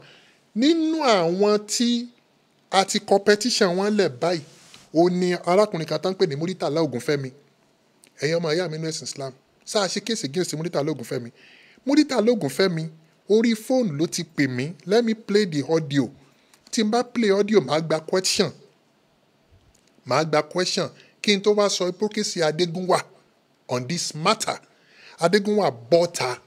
nínú àwọn tí a ti competition wọn lẹ̀ báyìí ó ní arákùnrin kan tó ń pè ní muritala ogunfẹ́mi ẹ̀yin ọmọ ìyá mi nínú ẹ̀sìn islam sáà ṣe kéèsì against muritala ogunfẹ́mi muritala ogunfẹ́mi orí fóònù ló ti pè mí. Let me play the audio. Tí n bá play audio màá gba question. Màá gba question. Kí n tó wá sọ hypocrisy adégúnwà on this matter. Adégúnwà bọ́ta.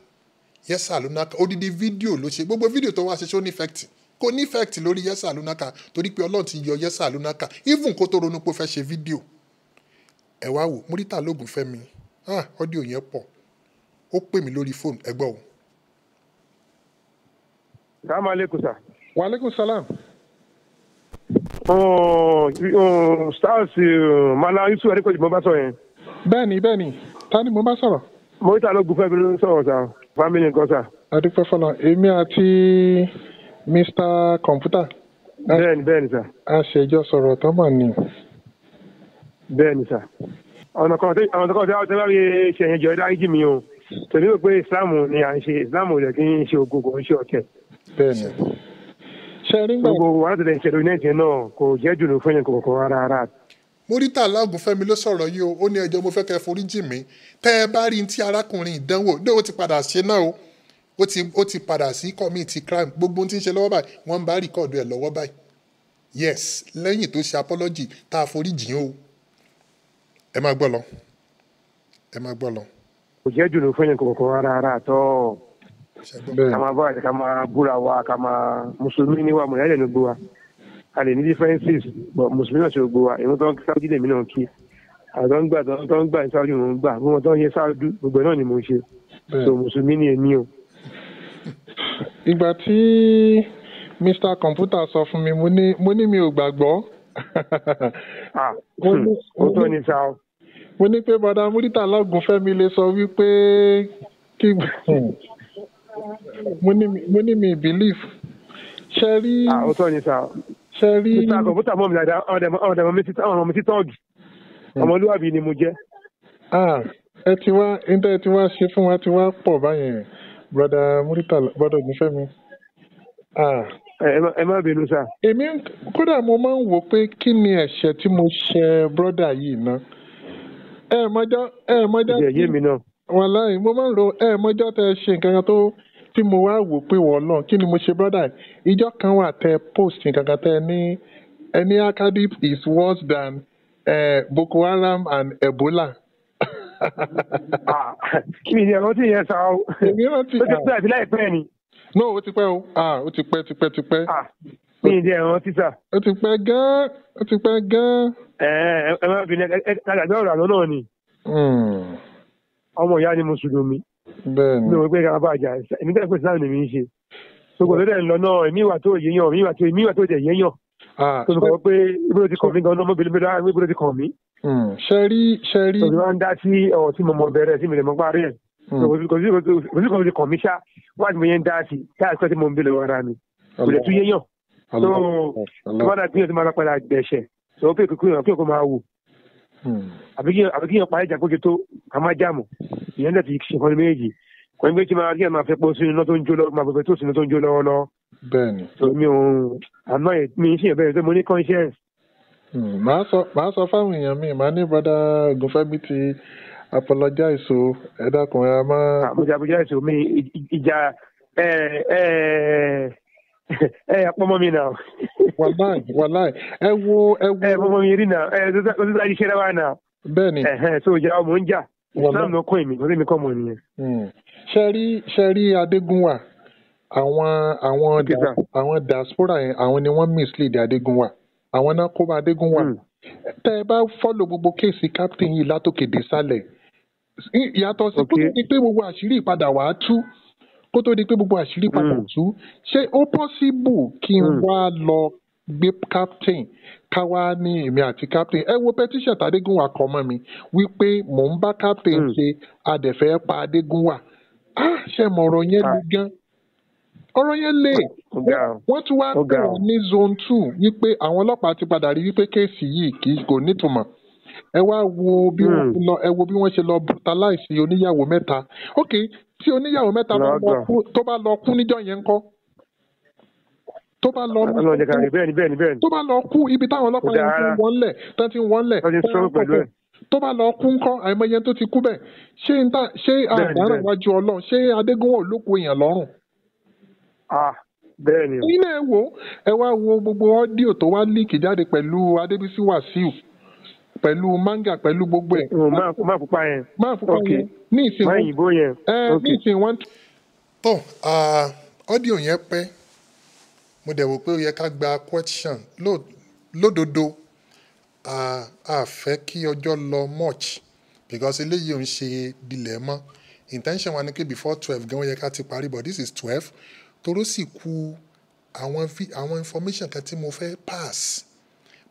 Yẹ́sà lónàkà odidi fídíò ló ṣe. Gbogbo fídíò tó wá ṣe ṣó ní effect kò ní effect lórí yẹ́sà lónàkà torí pé ọlọ́run ti yọ yẹ́sà lónàkà even kó tó ronú pé ó fẹ́ ṣe fídíò ẹ wá wò múrítà lóògùn fẹ́mi ah ọ́díò yẹn pọ̀ ó pè mí lórí fóònù ẹ gbọ́ o. Salaam alaikum sir. waaleykum salaam. Uh, stars uh, Mala Yusuf Adekoji mo bá sọ yẹn. bẹ́ẹ̀ni bẹ́ẹ̀ni ta ni mo bá sọ̀rọ̀ Mọ́tà ló gùn fẹ́ mi ló ń sọ̀rọ̀ sá. Family nǹkan sá. adúpẹ́ fọlọ́ èmi àti mr computer Bẹ́ẹ̀ni bẹ́ẹ̀ni sá. a ṣèjọ sọ̀rọ̀ tọ́mọ̀ ni Bẹ́ẹ̀ni sá. Ọ̀nà kan tí àwọn kan tí àwọn tẹ́lá rí ṣe yẹn jọ dáríjì mi o. Tèmi rò pé Islam ni à ń ṣe Islam ò lè kí n ṣe ògo kò ń ṣe ọ̀kẹ́. bẹ́ẹ̀ni ṣe rí gbà Gbogbo wàhálà tẹ̀lé ìṣẹ̀lẹ̀ oníẹ̀tì náà kò jẹ́ dùnú fún yẹn kọ̀ọ̀kan rárá rárá. múrítà aláàgùn fẹ́mi ló sọ̀rọ̀ yìí o ó ní ẹjọ́ mo fẹ́ kẹ́ forí jì mí tẹ́ ẹ bá rí tí arákùnrin ìdánwò ó ti padà ṣe náà o ó ti ó ti padà sí committee crime. Gbogbo ohun tí ń ṣe lọ́wọ́ báyìí wọ́n ń bá rìkọ́ọ̀dù ẹ̀ lọ́wọ́ báyìí. Yes lẹ́yìn tó ṣe apology tá a forí jìn o. Ẹ máa gbọ́ lọ. Ẹ máa gbọ́ lọ. Kò jẹ́ dùnú fún yẹn kọ̀ọ̀kan rárá rárá tọ́. ká máa bá àti ká máa búra wa ká máa mùsùlùmí ní wa mọ̀lẹ́lẹ̀ ní wa. A lè ní differences but mùsùlùmí náà ṣe gbogbo wa. Ìwọ́n tó ń sáwọ́dí lèmi náà kí. Tó ń gbà tó ń gbà ní sáwọ́dí mò ń gbà. Bí wọ́n tó ń yẹ sáwọ́dí gbogbo náà ni mò ń ṣe. So mùsùlùmí ni èmi o. ìgbà tí mr computer sọ fún mi mo ní mo ní mi ò gbàgbọ́ ah ní- ó tọ́ ni sa o. mo ní pé bọ́dà múrítà lọ́gùn fẹ́mi lè sọ wípé kí mo ní mi- ní belief ṣe rí ah ó tọ́ ni sa o. ṣe rí mr kọ̀ǹpútà mọ́ mi dáadáa ọ̀dẹ̀ ọmọ mi tọ́ọ̀gì ọmọlúwàbí ni mo jẹ́. ah ẹ ti wá ẹ ti wá ṣe fún wa ti wá pọ̀ báyẹn broda múrítà broda ògúnfẹ́mi ah ẹ ẹ má- ẹ má bínú sa. èmi kódà mo máa ń wò pé kí ni ẹ̀ṣẹ̀ tí mo ṣe broda yìí ná ẹ mọjọ́ ẹ mọjọ́ ìdí ẹ̀yẹ mi náà. wàláì mo máa ń ro ẹ mọjọ́ tẹ ṣe nǹkan kan tó tí mo wá wò pé wọ́n náà kí ni mo ṣe broda yìí ìjọ kan wà tẹ post nǹkan kan tẹ ní ẹni acadip is worse than eh, boko haram and ebola. Ah mi ni ẹ̀rọ tí yẹn sa o. ó ti pẹ́ àti láìpẹ́ ni. no ó ti pẹ́ o ah ó ti pẹ́ ti pẹ́ ti pẹ́ ah mi ni ẹ̀rọ tí sa. ó ti pẹ́ gan-an ó ti pẹ́ gan-an. ẹ ẹ ẹ má bínú ẹ ẹ ọ̀rọ̀ àná náà ni Hmm, ọmọ ìyá ni mùsùlùmí bẹ́ẹ̀ mi ni ò rò pé ká bá jà èmi tẹ́lẹ̀ pé sáà lèmi ń ṣe gbogbo tó dẹ̀ ń lọ náà èmi ìwà tó yéèyàn èmi ìwà tó dẹ̀ yéèyàn ah tó fi kọ́ pé ibi ló ti kàn mí gan-an ọmọbìnrin mi Hmm, ṣe rí ṣe rí. Tòun wá ń dá sí ọ̀rọ̀ tí mo mọ̀ bẹ̀rẹ̀ tí mi lè mọ̀ parí ẹ̀. Hmm. kò sí kò sí sí sí sí ṣá wá tí mo yẹn ń dá sí táà sọ tí mo ń bèèrè lọ́wọ́ ara mi. Kò lè tún yéèyàn tó tó Allah. bá dà gbìyànjú máa padà gbẹ̀ṣẹ̀. Tó pé kókó yàn kí òkú máa wù Hmm. àbí kí yàn parí ìjà kókè tó ká má jàmù. Ìyẹn dẹ̀ ti ṣe ní méjì. Ní pé kí máa kí yàn máa fẹ́ pọ̀ sínú iná tó ń jó lọ́wọ́ máa fẹ́ tó sínú tó ń jó lọ́wọ́ lọ́wọ́ bẹ́ẹ̀ni tó mi ò àná ẹ̀ mi ń ṣe ìbẹ̀rẹ̀ tó mo ní conscience màá sọ màá sọ fáwọn èèyàn mi màá ní bọ́dá Ògúnfẹ́mi ti apologize o. Ẹ dákun ẹ má. àbújá àbújá ẹ̀sùn mi ìjà ẹ̀ ẹ̀ ẹ̀ mi náà. Wàláì wàláì ẹ wo ẹ ẹ̀ wo àpọ́nmọ́ mi rí náà. Ẹ̀ tó tó ṣe rẹwà náà. Bẹ́ẹ̀ni. Ẹ̀hẹ́n tó ìjà ọmọ ń jà. Islam ló kọ́ èmi sí mi kọ́ mọ̀ nìyẹn. Hmm. ṣe rí ṣe rí Adégúnwà? Àwọn àwọn àwọn diaspora yẹn àwọn ni wọ́n mislead Adégúnwà àwọn náà kó bá Adégúnwà Hmm. tẹ ẹ bá fọ́lọ̀ gbogbo kéèsì captain yìí látòkè désàlẹ̀ í- yàtọ̀ sí kó tó di pé gbogbo àṣírí ìpadà wàá tú kó tó di pé gbogbo àṣírí padà Mm. tú ṣé ó possible kí n Mm. wá lọ gbé captain ká wá ní èmi àti captain ẹ wo petition tàdégúnwà kọ mọ́ mi wípé mò ń bá captain ṣe adẹ̀fẹ́ pa adégúnwà ah ṣe mọ ọ̀rọ̀ yẹn Ah. le ọ̀rọ̀ yẹn le. Wọ́n tún wá pè wọ́n ní zone two wípé àwọn ọlọ́pàá ti padà rí wípé kéèsì yìí kì í kò nítumọ̀. Ẹ wá wo bí wọ́n Hmm. lọ ẹ wo bí wọ́n ṣe lọ brutalize oníyàwó mẹ́ta. Ok tí oníyàwó mẹ́ta kú tó bá lọ kú níjọ́ yẹn ńkọ́? Tó bá lọ ni tó bá lọ kú ibi táwọn ọlọ́pàá yẹn ti wọ́n lẹ̀ tó ti wọ́n lẹ̀ tó bá lọ kú ńkọ́ àìmọye tó ti kú bẹ́ẹ̀. Ṣé n ta ṣé Bẹ́ẹ̀ ni, àdáràn bẹ́ẹ̀ ni. wájú ọlọ́run ṣé adégúnwò olóko èèyàn lọ́rùn ah bẹ́ẹ̀ ni ẹ̀yin náà ó ẹ wá wo gbogbo ọ́díò tó wá líìkì jáde pẹ̀lú adébísí wàsíù pẹ̀lú manga pẹ̀lú gbogbo ẹ̀. O máa máa pupa yẹn. Máa Ok. yẹn. Ní ìsìn máa wọn yìnbó yẹn. Ní ìsìn wọn tó ah, ọ́díò yẹn pẹ́. Mo dẹ̀ wò pé ó yẹ ká gba question. Ló- lódodo ah, a fẹ́ kí ọjọ́ lọ much because eléyìí ò ń ṣe dilẹ̀ mọ́. Intention wa ni pé before twelve gan ó yẹ ká ti parí but this is twelve toró sì ku àwọn àwọn information kan tí mo fẹ́ pass.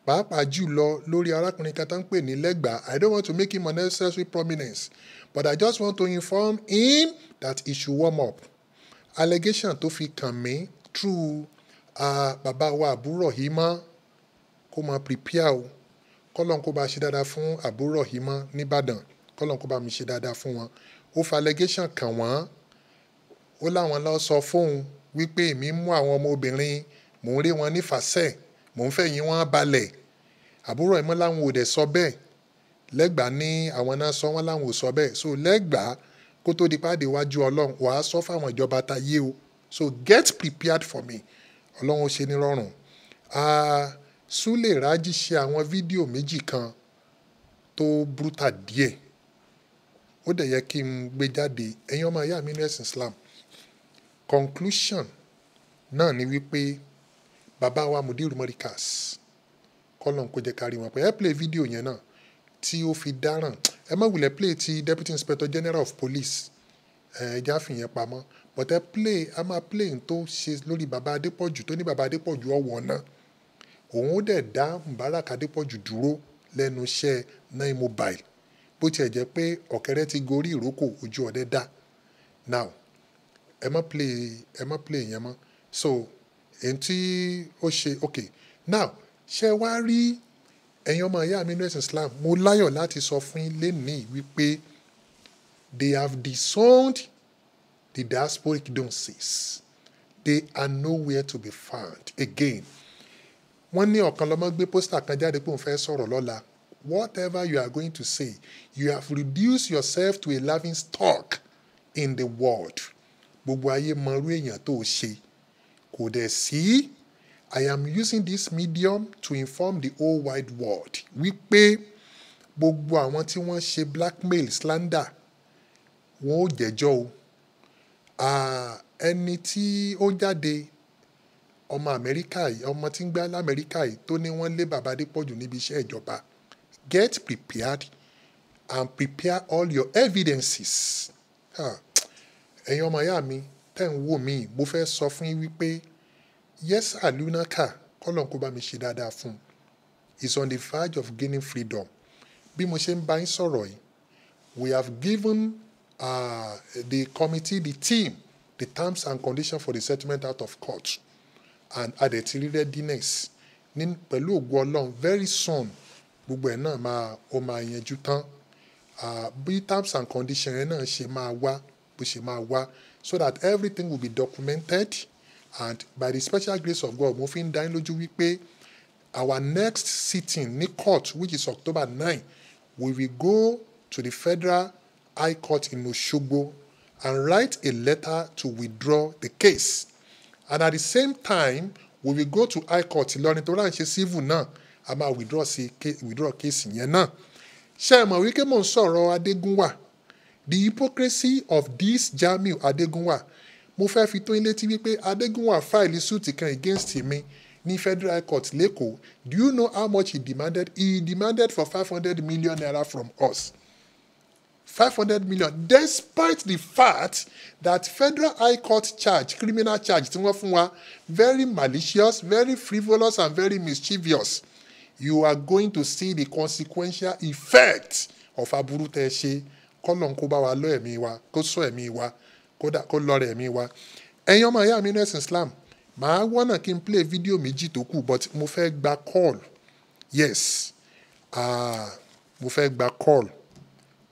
Pàápàá jùlọ lórí arákùnrin kan tó ń pè ní lẹ́gbàá i don't want to make him unnecessary prominence but i just want to inform him that he should warm up. Allegation tó fi kàn mí through uh, bàbá wa àbúrò yìí mọ́ kó máa prepare o. Kọ́lọ́n kó bá ṣe dáadáa fún àbúrò yìí mọ́ nìbàdàn kọ́lọ́n kó bá mi ṣe dáadáa fún wọn. Ó fa allegation kàn wọ́n. Ó láwọn lọ sọ fóun wípé èmi mú àwọn ọmọ obìnrin mò ń rí wọn nífàsẹ́ mò ń fẹ̀yìn wọn balẹ̀. Àbúrò ẹ̀ mọ́ láwọn ò dẹ̀ sọ bẹ́ẹ̀. Lẹ́gbàá ní àwọn náà sọ wọ́n láwọn ò sọ bẹ́ẹ̀. So lẹ́gbàá kó tó di pàdé iwájú ọlọ́run wàá sọ fáwọn ìjọba ta yé o. So get prepared for me. Ọlọ́run ó ṣe ní rọrùn. Sule Raji ṣe àwọn fídíò méjì kan tó brutal díẹ̀. Ó dẹ̀ yẹ kí n gbé jáde. Ẹ̀yin ọmọ ìyá mi ní ẹ̀sìn Islam conclusion náà ni wípé bàbá wa Mudiru Morikas kọ́lọ́n kó jẹ́ ká rí wọn pé ẹ play fídíò yẹn náà tí ó fi dáràn. Ẹ má wulẹ̀ play ti deputy inspector general of police. Ẹ já fìyẹn pamọ́. But ẹ play a máa play n tó ṣe lórí bàbá Adépọ̀jù tó ní bàbá Adépọ̀jù ọ̀wọ́ náà òun ó dẹ̀ dá Mubarak Adépọ̀jù dúró lẹ́nu iṣẹ́ nine mobile. Bó tiẹ̀ jẹ́ pé ọ̀kẹ́rẹ́ ti gorí ìrókò ojú ọdẹ dá. Now ẹ má play ẹ má play yẹn mọ́. So èyí tí ó ṣe ok. Now ṣe wá rí ẹ̀yin ọmọ ìyá mi nínú ẹ̀sìn Islam? Mo láyọ̀ láti sọ fún yín lénìí wípé they have disowned the diasporic donkeys they are nowhere to be found. Again wọ́n ní ọ̀kan lọ́mọ gbé pósítà kan jáde pé òun fẹ́ sọ̀rọ̀ lọ́la. Whatever you are going to say you have reduced yourself to a laughing stock in the world gbogbo ayé mọrú èèyàn tó ṣe. Kò dẹ̀ sí. I am using this medium to inform the whole wide world wípé gbogbo àwọn tí wọ́n ṣe blackmail slander wọn ò jẹ́jọ́ o. Ẹni tí ó jáde ọmọ amẹ́ríkà yìí ọmọ tí ń gbá lamẹ́ríkà yìí tó ní wọ́n lé bàbá Adépọ̀jù níbi iṣẹ́ ìjọba. Get prepared and prepare all your evidences. Ah, ẹ̀yin ọmọ ìyá mi tẹ́ ń wò mí mo fẹ́ sọ fún yín wípé yes alunaka kọ́lọ́n kó bá mi ṣe dáadáa fún is on the verge of gaining freedom. Bí mo ṣe ń bá yín sọ̀rọ̀ yìí we have given uh, the committee the team the terms and conditions for the settlement out of court. And adẹ̀tí readiness ní pẹ̀lú ògo ọlọ́run. Very soon gbogbo ẹ̀ náà máa ó máa yanjú tán. Uh, bí terms and conditions yẹn náà ṣe máa wá bó ṣe máa wá so that everything will be documented. And by the special grace of God mo fi ń dá yín lójú wípé our next sitting ní court which is October nine we will go to the Federal High Court in Osogbo and write a letter to withdraw the case. And at the same time we will go to High Court Ìlọrin tó ráǹṣẹ́ civil náà a máa withdraw sí withdraw case yẹn náà. Ṣé ẹ mọ̀ wípé mò ń sọ̀rọ̀ Adégúnwà the hypocrisy of this Jamiu Adégúnwà mo fẹ́ fi tó yín létí wípé Adégúnwà fáìlì suit kan against mi ní Federal Court lẹ́kọ̀ọ́ do you know how much he demanded? He demanded for five hundred million naira from us. Five hundred million despite the fact that Federal High Court charge criminal charge tí wọ́n fún wa very malicious very frivolous and very mischievous. You are going to see the consequential effect of aburú tẹ́ ṣe kọ́lọ̀ ń kó bá wa lọ ẹ̀mí wa kó sọ ẹ̀mí wa kódà kó lọ́rẹ̀ ẹ̀mí wa. Ẹ̀yin ọmọ ìyá mi nẹ́sìn Islam màá wọ́nà kí n play fídíò méjì tó kù but mo fẹ́ gba call. Yes. Ah, mo fẹ́ gba call.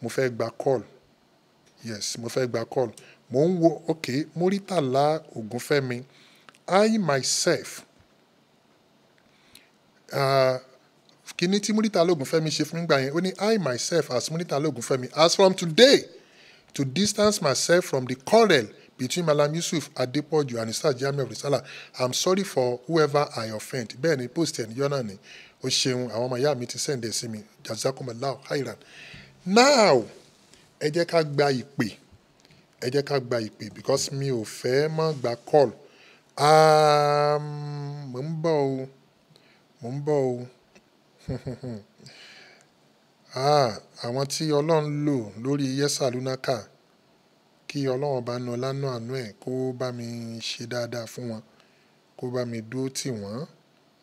Mo fẹ́ gba call. Yes mo fẹ́ gba call. Mo ń wo ok Muritala Ogunfẹ́mi. I myself uh, kíní tí Muritala Ogunfẹ́mi ṣe fún mi gbà yẹn ó ní I myself as Muritala Ogunfẹ́mi as from today to distance myself from the quarrel between Malam Yusuf Adepoju and Ustaz Jamiu Risala I'm sorry for whoever I offend. Bẹ́ẹ̀ ni post ẹ̀ níjọ́ náà ni. Ó ṣeun àwọn ọmọ ìyá mi ti send ẹ̀ sí mi. Jazakumullahu khairan. Now ẹ jẹ́ ká gba ìpè. Ẹ jẹ́ ká gba ìpè because mi ò fẹ́ mọ́ gba call. Mo ń bọ̀ o. Mo ń bọ̀ o ah, àwọn tí ọlọ́run lò lórí yẹ́sà lunaka kí ọlọ́run bá nu ọlánú àánú ẹ̀ kó bá mi ṣe dáadáa fún wọn kó bá mi dúró tì wọ́n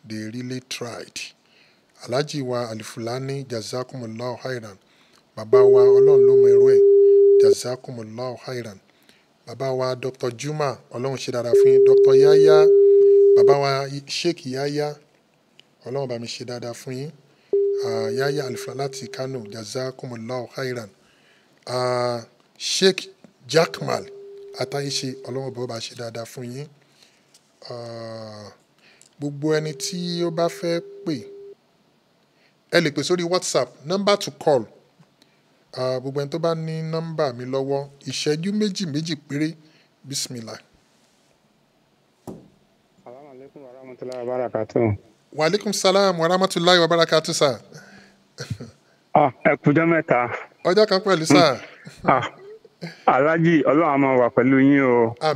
they really tried. Alhaji wa alifulani jazakumullahu khairan. Bàbá wa ọlọ́run ló mọ irú ẹ̀ jazakumullahu khairan. Bàbá wa dr. Juma ọlọ́run ṣe dáadáa fún yín. Dr. Yaya bàbá wa sheikh yaya ọlọ́run bá mi ṣe dáadáa fún yín. Yaya alifa láti kano jazakumullahu khairan. Sheikh jackmal atayise ọlọ́run bá ṣe dáadáa fún yín. Gbogbo ẹni tí ó bá fẹ́ pè ẹ lè pè sórí whatsapp number to call. Gbogbo ẹni tó bá ní nọ́mbà mi lọ́wọ́ ìṣẹ́jú méjì méjì péré. Bismillah. salaamaleykum wa rahmatulahi wa barakatuh. Waaleykum salaam wa rahmatulahi wa barakatu sa. ah ẹ kújọ mẹ́ta ọjọ́ kan pẹ̀lú sa. ah alhaji ọlọ́run máa wà pẹ̀lú yín o. Ah,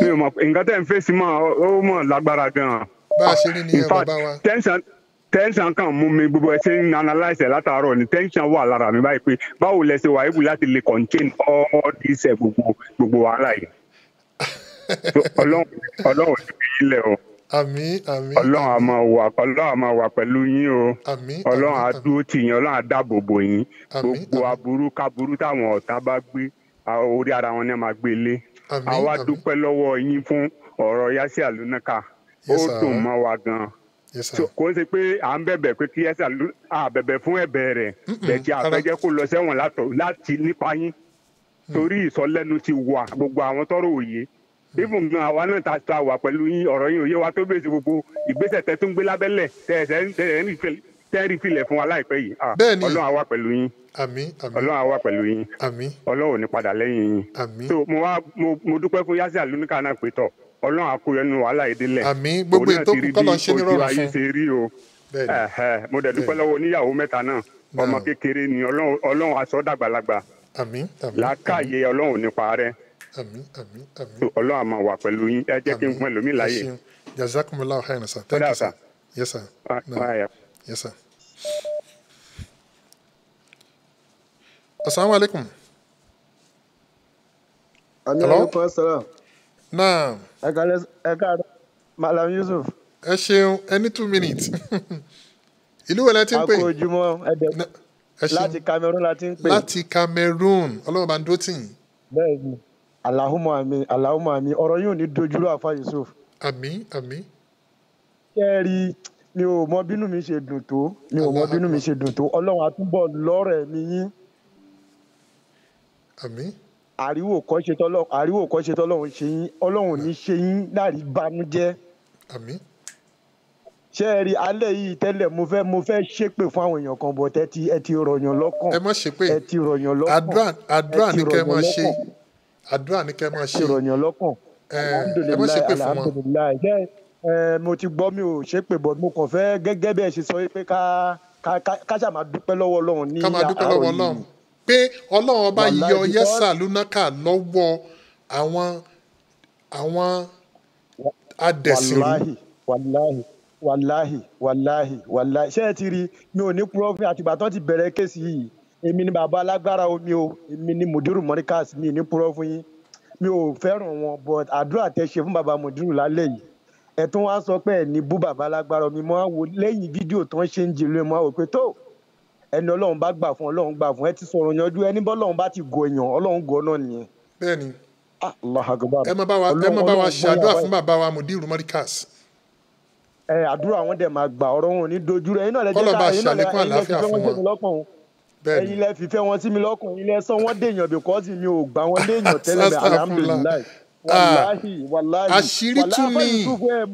mi ò mọ̀ nǹkan tẹ̀ ń fèsì mọ́ ó mọ̀ lágbára gan-an. in fact wa. tension tension kan mú mi gbogbo ẹ ṣe ń analyse ẹ látàárọ̀ ni tension wà lára mi báyìí pé báwo lẹ ṣe wà ébù láti lè contain all this ẹ gbogbo gbogbo wàhálà yìí. Ọlọ́run ọlọ́run ti fi yín lẹ̀ o àmín àmín. Ọlọ́run á máa wà ọlọ́run á máa wà pẹ̀lú yín o. àmín ọlọ́run àmín, dúró tì yín ọlọ́run á dáàbò bò yín. Gbogbo aburú káburú táwọn ọ̀tá bá gbé a- orí ara wọn ni wọ́n máa gbé lé. Àmín àwa dúpẹ́ lọ́wọ́ yín fún ọ̀rọ̀ yásí àlùnákà. Ó dùn mọ́ wa gan-an. Yes So, sir. kò ń ṣe pé à ń bẹ̀bẹ̀ pé kí yásí àlù à bẹ̀bẹ̀ fún ẹ̀bẹ̀ rẹ̀. Bẹ̀tì àfẹ́jẹ́ kó lọ sẹ́wọ̀n láti nípa yín. Torí ìsọlẹ́nu ti wà gbogbo àwọn tọ́rọ òye even gan àwa náà ta ta wà pẹ̀lú yín ọ̀rọ̀ yín òye wa tó bèsè gbogbo ìgbésẹ̀ tẹ́ tún gbé lábẹ́lẹ̀ tẹ́ ń- ẹ̀ ń fi- tẹ́ ẹ̀ rí filẹ̀ fún wa láìpẹ́ yìí. Ah, ọlọ́run wà pẹ̀lú yín. Ọlọ́run wà pẹ̀lú yín. Ọlọ́run ò ní padà lẹ́yìn yín. So mo wá mo dúpẹ́ fún yásí àlùníkà náà pé tọ̀ ọlọ́run á kó yẹnu wàhálà àmín. Gbogbo ètò ti rí kọ́ lọ bí ṣe ní rọrùn fún. mo dẹ̀ dúpẹ́ lọ́wọ́ oníyàwó mẹ́ta náà. Ọmọ kékeré ni ọlọ́run aṣọ dàgbàlagbà. Làákàyè ọlọ́run ò ní ọlọ́run máa wà pẹ̀lú yín. Ẹ jẹ́ kí n àmín. fún ẹlòmíì Ẹ láàyè jazakumullahu khairan sir. Thank you sir. yes sir. Wá yà. yes sir. asalaamualeykum Hello? aleykum asalaam naam ẹ kàlẹ́ ẹ káàárọ̀ malam yusuf. Ẹ ṣeun. Ẹni two minutes. Ìlú wo lẹ ti ń a pè? Kú ojúmọ́ ẹdẹ láti cameroon la ti ń pè. Láti cameroon. Ọlọ́run bá ń dó tì yín. Bẹ́ẹ̀ ni alahuma ami alahuma ami ọ̀rọ̀ yóò ní dojúrú àfa yusuf. Àmì àmì ṣé ẹ rí mi ò mọ bínú mi ṣe dùn tó mi ò mọ bínú mi ṣe dùn tó. Ọlọ́run àtúbọ̀ lọ́rẹ̀ mi yín. Àmì àríwò kọ́ ṣe tọ́lọ́run àríwò kọ́ ṣe tọ́lọ́run ṣe yín ọlọ́run ò ní ṣe yín láàrí banújẹ́ àmì ṣé ẹ rí alẹ́ yìí tẹ́lẹ̀ mo fẹ́ mo fẹ́ ṣépè fún àwọn èèyàn kan bọ̀ tẹ́ ti ẹ ti rọ̀yàn lọ́kàn. Ẹ ti rọ̀yàn lọ́kàn. Àdúrà àdúrà ẹ ti ní kẹ́ ẹ máa ṣe àdúrà ní kẹ́ máa ṣe rọ̀yàn lọ́kàn. Ẹ ṣe pé fún wọn. mo ti gbọ́ mi ò ṣépè bọ̀ mo kàn fẹ́ gẹ́gẹ́ bí ẹ ṣe sọ pé ká ká ṣáà máa dúpẹ́ lọ́wọ́ ọlọ́run ní àárọ̀ yìí. Pé ọlọ́run ọba yọ yẹ́sà lúnákà lọ́wọ́ àwọn àwọn adẹ̀sìnrú. Wàláhì wàláhì wàláhì wàláhì wàláhì ṣé ẹ ti rí mi ò ní purọ́ fún àtìgbà tó ti bẹ̀rẹ̀ kéèsì yìí èmi ni bàbá alágbára omi o. Èmi ni mudiru mọ́ríkàs mi ní purọ́ fún yín. Mi ò fẹ́ràn wọn but àdúrà tẹ ṣe fún bàbá mudiru lálẹ́ yìí. Ẹ tún wá sọ pé ẹ ní bú bàbá alágbára omi. Mo á wo lẹ́yìn fídíò tó ń ṣe ń jèlú ẹ mo á wò pé tó ẹni ọlọ́run bá gbà fún ọlọ́run gbà fún. Ẹ ti sọ̀rọ̀ yanjú ẹni bọ́ ọlọ́run bá ti gọ èèyàn ọlọ́run gọ náà nìyẹn. Bẹ́ẹ̀ ni Ah, ẹ má bá wa ẹ má bá wa ṣe àdúrà fún bàbá wa mudiru mọ́ríkàs ẹ àdúrà wọn dẹ̀ máa gbà ọ̀rọ̀ wọn ò ní dojú rẹ̀. Náà lẹ jẹ́ ká ẹ̀yin lẹ àlàáfíà fìfẹ́ fún wọn. mi lọ́kàn o ẹ̀yin lẹ fìfẹ́ wọn sí mi lọ́kàn ẹ̀yin lẹ sọ wọ́n dèèyàn because mi ò gbà wọn léèyàn tẹ́lẹ̀ bẹ́ẹ̀ alhamdulilayi wàláhì wàláhì àṣírí tún ẹ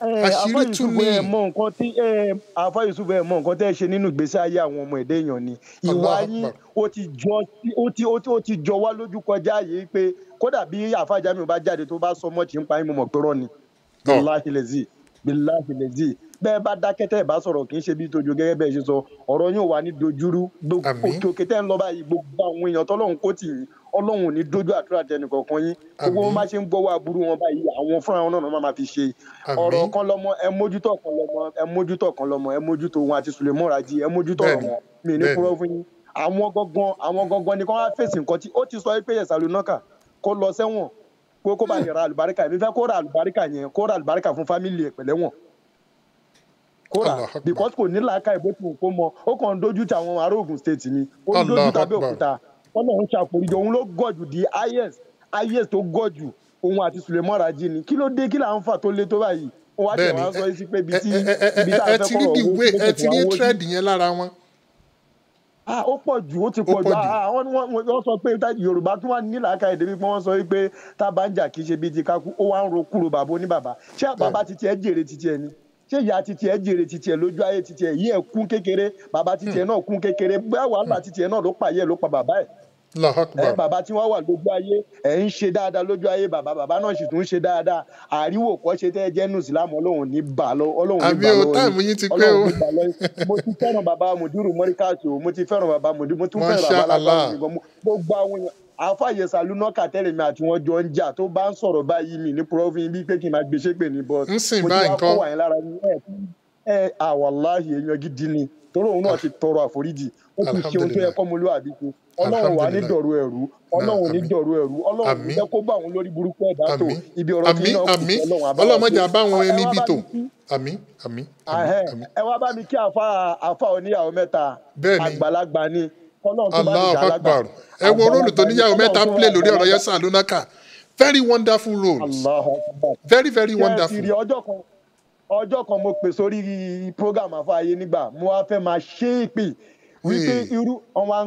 Àṣírí afa tún Yusuf ní. ẹ mọ nǹkan tí ẹ afa Yusuf ẹ mọ nǹkan tẹ́ ẹ ṣe nínú ìgbésí ayé àwọn ọmọ ẹ̀dẹ́ èèyàn ni. Ìwà yín ó ti jọ ó ti ó ti ó ti jọ wá lójú kọjá yìí pé kódà bí afa Jamiu bá jáde tó bá sọ mọ́ tí ń pa yín mo mọ̀ pé rọ́ ni. Bilahi lezi bilahi lezi bẹ́ẹ̀ bá dákẹ́ tẹ́ ẹ̀ bá sọ̀rọ̀ kì í ṣe bí tójú gẹ́gẹ́ bẹ́ẹ̀ ṣe sọ. Ọ̀rọ̀ yóò wá ní dojúrú. Òkè òkè tẹ́ ń lọ báyìí gbogbo àwọn èèyàn tọ́lọ́run kó tì yín ọlọ́run ní dojú àdúrà tẹnì kọ̀ọ̀kan yín. Gbogbo wọn bá ṣe ń gbọ́wọ́ aburú wọn báyìí àwọn fúnra wọn náà máa fi ṣe. Ọ̀rọ̀ kan lọ́mọ ẹ mójútó kan lọ́mọ ẹ mójútó kan lọ́mọ ẹ mójútó wọn àti Suleiman Raji ẹ mójútó ọ̀rọ̀ wọn. Mi ní purọ́ fún yín. Àwọn gangan àwọn gangan ni kí wọ́n á fèsì nǹkan tí ó ti sọ pé yẹ̀sà lunaka kó lọ sẹ́wọ̀n pé kó bá lè ra àlùbáríkà. Èmi fẹ́ kó ra àlùbáríkà yẹn kó ra àlùbáríkà fún fámìlì ẹ̀ pẹ̀lẹ́wọ̀n kó rà because kò ní làákà tí kò mọ ó kàn ń dojú ti àwọn ará Ògùn state ni. Ó ń dojú tàbí òkúta. Ọlọ́run ṣàforíjì òun ló gọ̀jù di highest highest tó gọ̀jù òun àti Suleiman Raji ni. Kí ló dé kí là ń fà tó lé tó báyìí? Ó wá tẹ̀ wá sọ sí pé ibi tí ibi tá a fẹ́ kọ̀rọ̀ owó ẹ ti rí trend yẹn lára wọn. Ah ó pọ̀ jù ó ti pọ̀ jù. jù. ah wọ́n wọ́n wọ́n sọ pé yorùbá tún wà nílàáká èdè wípé wọ́n sọ wípé tá a bá ń jà kí ṣe bíi ti kákú ó wá ń ro kúrò bàbá oníbàbá. Ṣé bàbá titi ẹ jèrè titi ẹ ni ṣé ìyá titi ẹ jèrè titi ẹ lójú ayé titi ẹ? Yí ẹ kún kékeré. Bàbá titi ẹ náà kún kékeré. Bẹ́ẹ̀ wàhálà titi ẹ náà ló pààyẹ ló pa bàbá ẹ. Ẹ bàbá tí wọn wà lójú ayé ẹ ń ṣe dáadáa lójú ayé. Bàbá bàbá náà sì tún ṣe dáadáa. Àríwò kọ́ ṣe tẹ́ ẹ jẹ́ nù sílámù ọlọ́run ní bà lọ ọlọ́run ní bà pé ọlọ́run ní bà yín mo ti fẹ́ràn bàbá mùdúrù mọ́ríkàtì o mo ti fẹ́ràn bàbá mùdúrù mo tún fẹ́ràn bàbá mo gbogbo àwọn èèyàn àfàyè sàlùnọ́kà tẹ́lẹ̀ mi àti wọn jọ ń jà tó bá ń sọ̀rọ̀ báyìí mi ní púrọ́fìn bíi pé kí n máa gbé ṣépè ní bọ́ọ̀s ń sìn mo ti báyìí wá kó nǹkan wà yẹn lára ní ẹ ẹ àwàláhì èèyàn gidi ni. Torí òun náà ti tọrọ àforíjì. Ó ti ṣe ohun tó yẹ Alhamdulillah. kọ́ mo ló àbíkú ọlọ́run wà ní dọ̀rọ̀ ẹ̀rú. Ọlọ́run ní àmín. dọ̀rọ̀ ẹ̀rú. Ọlọ́run Àmín. jẹ́ kó bá àwọn lórí burúkú ẹ̀dá tó. Ibi ọ̀rọ̀ tí náà kù ọlọ́run àbá wa ọlọ́mọdé tó àbáwọn ẹ ẹni bí bá àmì àmì ahẹ́ àmì ẹ wá bá mi kí àfa àfa oníyàwó mẹ́ta. Àgbàlagbà ni ọlọ́run tó bá mi Allahu dà á lágbà Akbar. Ẹ wo róòlù tó níyàwó mẹ́ta tó play lórí ọ̀rọ̀ àgbàlagbà yẹn sàlónàkà very wonderful roles. Very very wonderful. ọjọ́ kan ọjọ́ kan mo pè sórí program àfáàyè nígbà mo wá fẹ́ máa ṣe é pè. Wípé Hey. irú wọn wá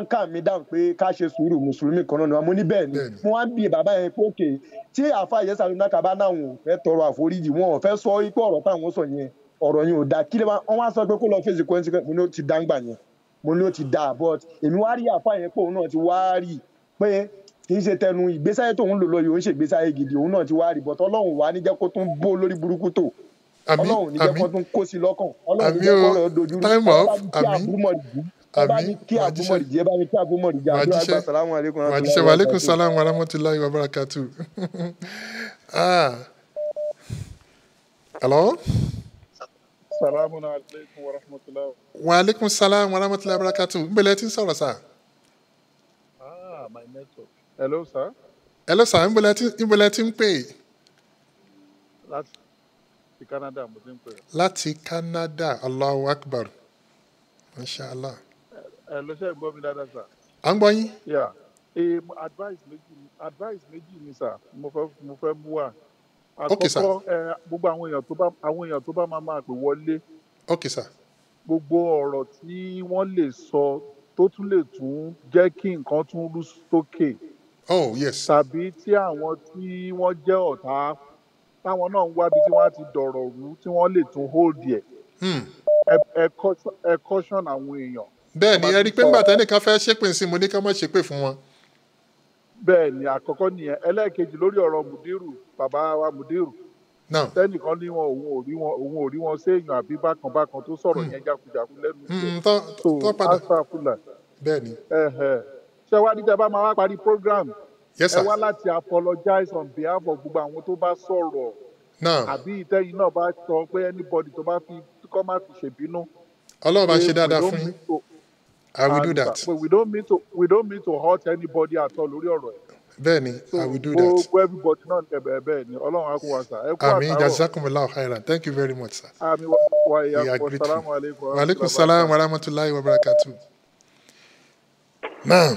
ń ń kà mí dáhùn pé ká ṣe sùúrù mùsùlùmí kan náà ni mo ní bẹ́ẹ̀ ni. Mo wá ń bi bàbá yẹn pé òkè tí àfáàyè sàlùnákà bá náà wọn ò fẹ́ tọrọ àforíjì wọn ò fẹ́ sọ pé ọ̀rọ̀ táwọn sọ yẹn ọ̀rọ̀ yẹn ò dáa kí lè wá wọn wá sọ pé kó lọ fèsì kọ́ńtì ó ti dá ńgbà yẹn mo ní ó ti dáa but èmi wá rí àfáà yẹn pé òun náà ti wá rí pé kì í ṣe tẹnu ìgbésáyé tóun lò lọ yìí ń ṣe ìgbésáyé gidi òun náà ti wá rí but ọlọ́run wà á ní jẹ́ kó tún bó lórí burúkú tó. Ọlọ́run ní jẹ́ kó tún kó sí lọ́kàn. Ọlọ́run ní jẹ́ kó rẹ̀ dojú rú bá mi kí Àmì. àbúmọ̀rìjì ẹ bá mi kí Wàá jíṣẹ́. àbúmọ̀rìjì ẹ bá mi kí àbúmọ̀rìjì Wàá àdúrà gba sàlámù aleykum wàá warahmatullahi jíṣẹ́. Wàlẹ́kùn wabarakatuh. sálàmù arámọ́tìláyé wàbárakàtù ah. Hello salamu alaykum wa rahmatulah. wàlẹ́kùn sálàmù arámọ́tìláyé wàbárakàtù ń bẹ̀lẹ̀ tí ń sọ̀rọ̀ sá ah my network. hello sir. hello sá ń bẹ̀lẹ̀ tí ń pè láti ti canada mo ti ń pè láti canada allahu akbar mashallah ẹ lọ ṣe gbọ́ mi dáadáa sà. à ń gbọ́ yín yeah eh, advice méjì ni advice méjì ni sà mo fẹ́ mo fẹ́ mú wá. Okay, sir. àkọ́kọ́ gbogbo àwọn èèyàn tó bá àwọn èèyàn tó bá máa máa pè wọlé. Gbogbo ọ̀rọ̀ tí wọ́n lè sọ tó tún lè tún jẹ́ kí nǹkan tún rú sókè. Oh yes. Tàbí tí àwọn tí wọ́n jẹ́ ọ̀tá táwọn náà ń wábi tí wọ́n á ti dọ̀rọ̀ rú tí wọ́n lè tún hold ẹ̀ hmm. ẹ- caution- àwọn èèyàn. bẹ́ẹ̀ ni ẹ rí i pé ńgbà tẹ́nìkan fẹ́ ṣépè sí mo ní ká má ṣépè fún wọn. Bẹ́ẹ̀ ni àkọ́kọ́ nìyẹn. Ẹlẹ́ẹ̀kejì lórí ọ̀rọ̀ mùdírù bàbá wa now tẹ́nìkan ní wọn òun ò rí wọn òun ò rí wọn séèyàn àbí bákan bákan tó sọ̀rọ̀ yẹn jákujàku lẹ́nu hmm, tọ́ so tọ́ padà. Astafula bẹ́ẹ̀ ni ṣé wá dídá bá máa wá parí program? Ẹ wá láti apologize on behalf of gbogbo àwọn tó bá sọ̀rọ̀. Àbí ìtẹ́yìn náà bá sọ pé anybody tó bá fi kọ́ má fi ṣèbínú. ọlọ́run bá ṣe we dáadáa fún yín. i will do that. we don't mean to we don't mean to hurt anybody at all lórí ọ̀rọ̀ ẹ̀. Bẹ́ẹ̀ ni so i will do that. gbogbo everybody náà ní ẹ̀bẹ̀ bẹ́ẹ̀ ni. Ọlọ́run á kó wa kú àmì jazakumullahu khairan. Thank you very much sir. Àmì wa ìyá grateful salamu alaykum wa aleykum salaam wa rahmatulahi wa barakatu now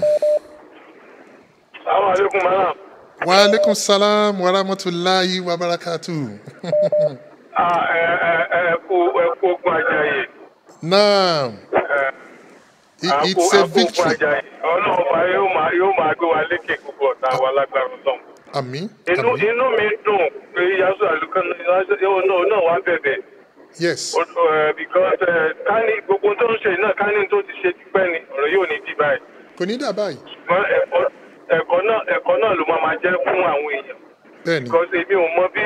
Assalamu alaikum madam. wa aleykum salaam wa rahmatulahi wa barakatu Ah, ẹ ẹ ẹ kú ẹ now Ẹ it, kú it's a victory. Ọlọ́run bá yóò máa yóò máa gbé wa lékè gbogbo ọ̀tá wa lágbára ọlọ́run. àmì àmì inú mi dùn pé Yasu Alukan yóò náà wá bẹ̀bẹ̀. yes ẹ, Because ẹ, ká ní gbogbo tó ń ṣe náà ká ní tó ti ṣe tipẹ́ ni ọ̀rọ̀ yóò ní dì báyìí. kò ní dà báyìí Ṣùgbọ́n ẹ̀kọ́- náà ẹ̀kọ́ náà ló máa máa jẹ́ fún àwọn èèyàn. bẹ́ẹ̀ ni because èmi ò mọ bí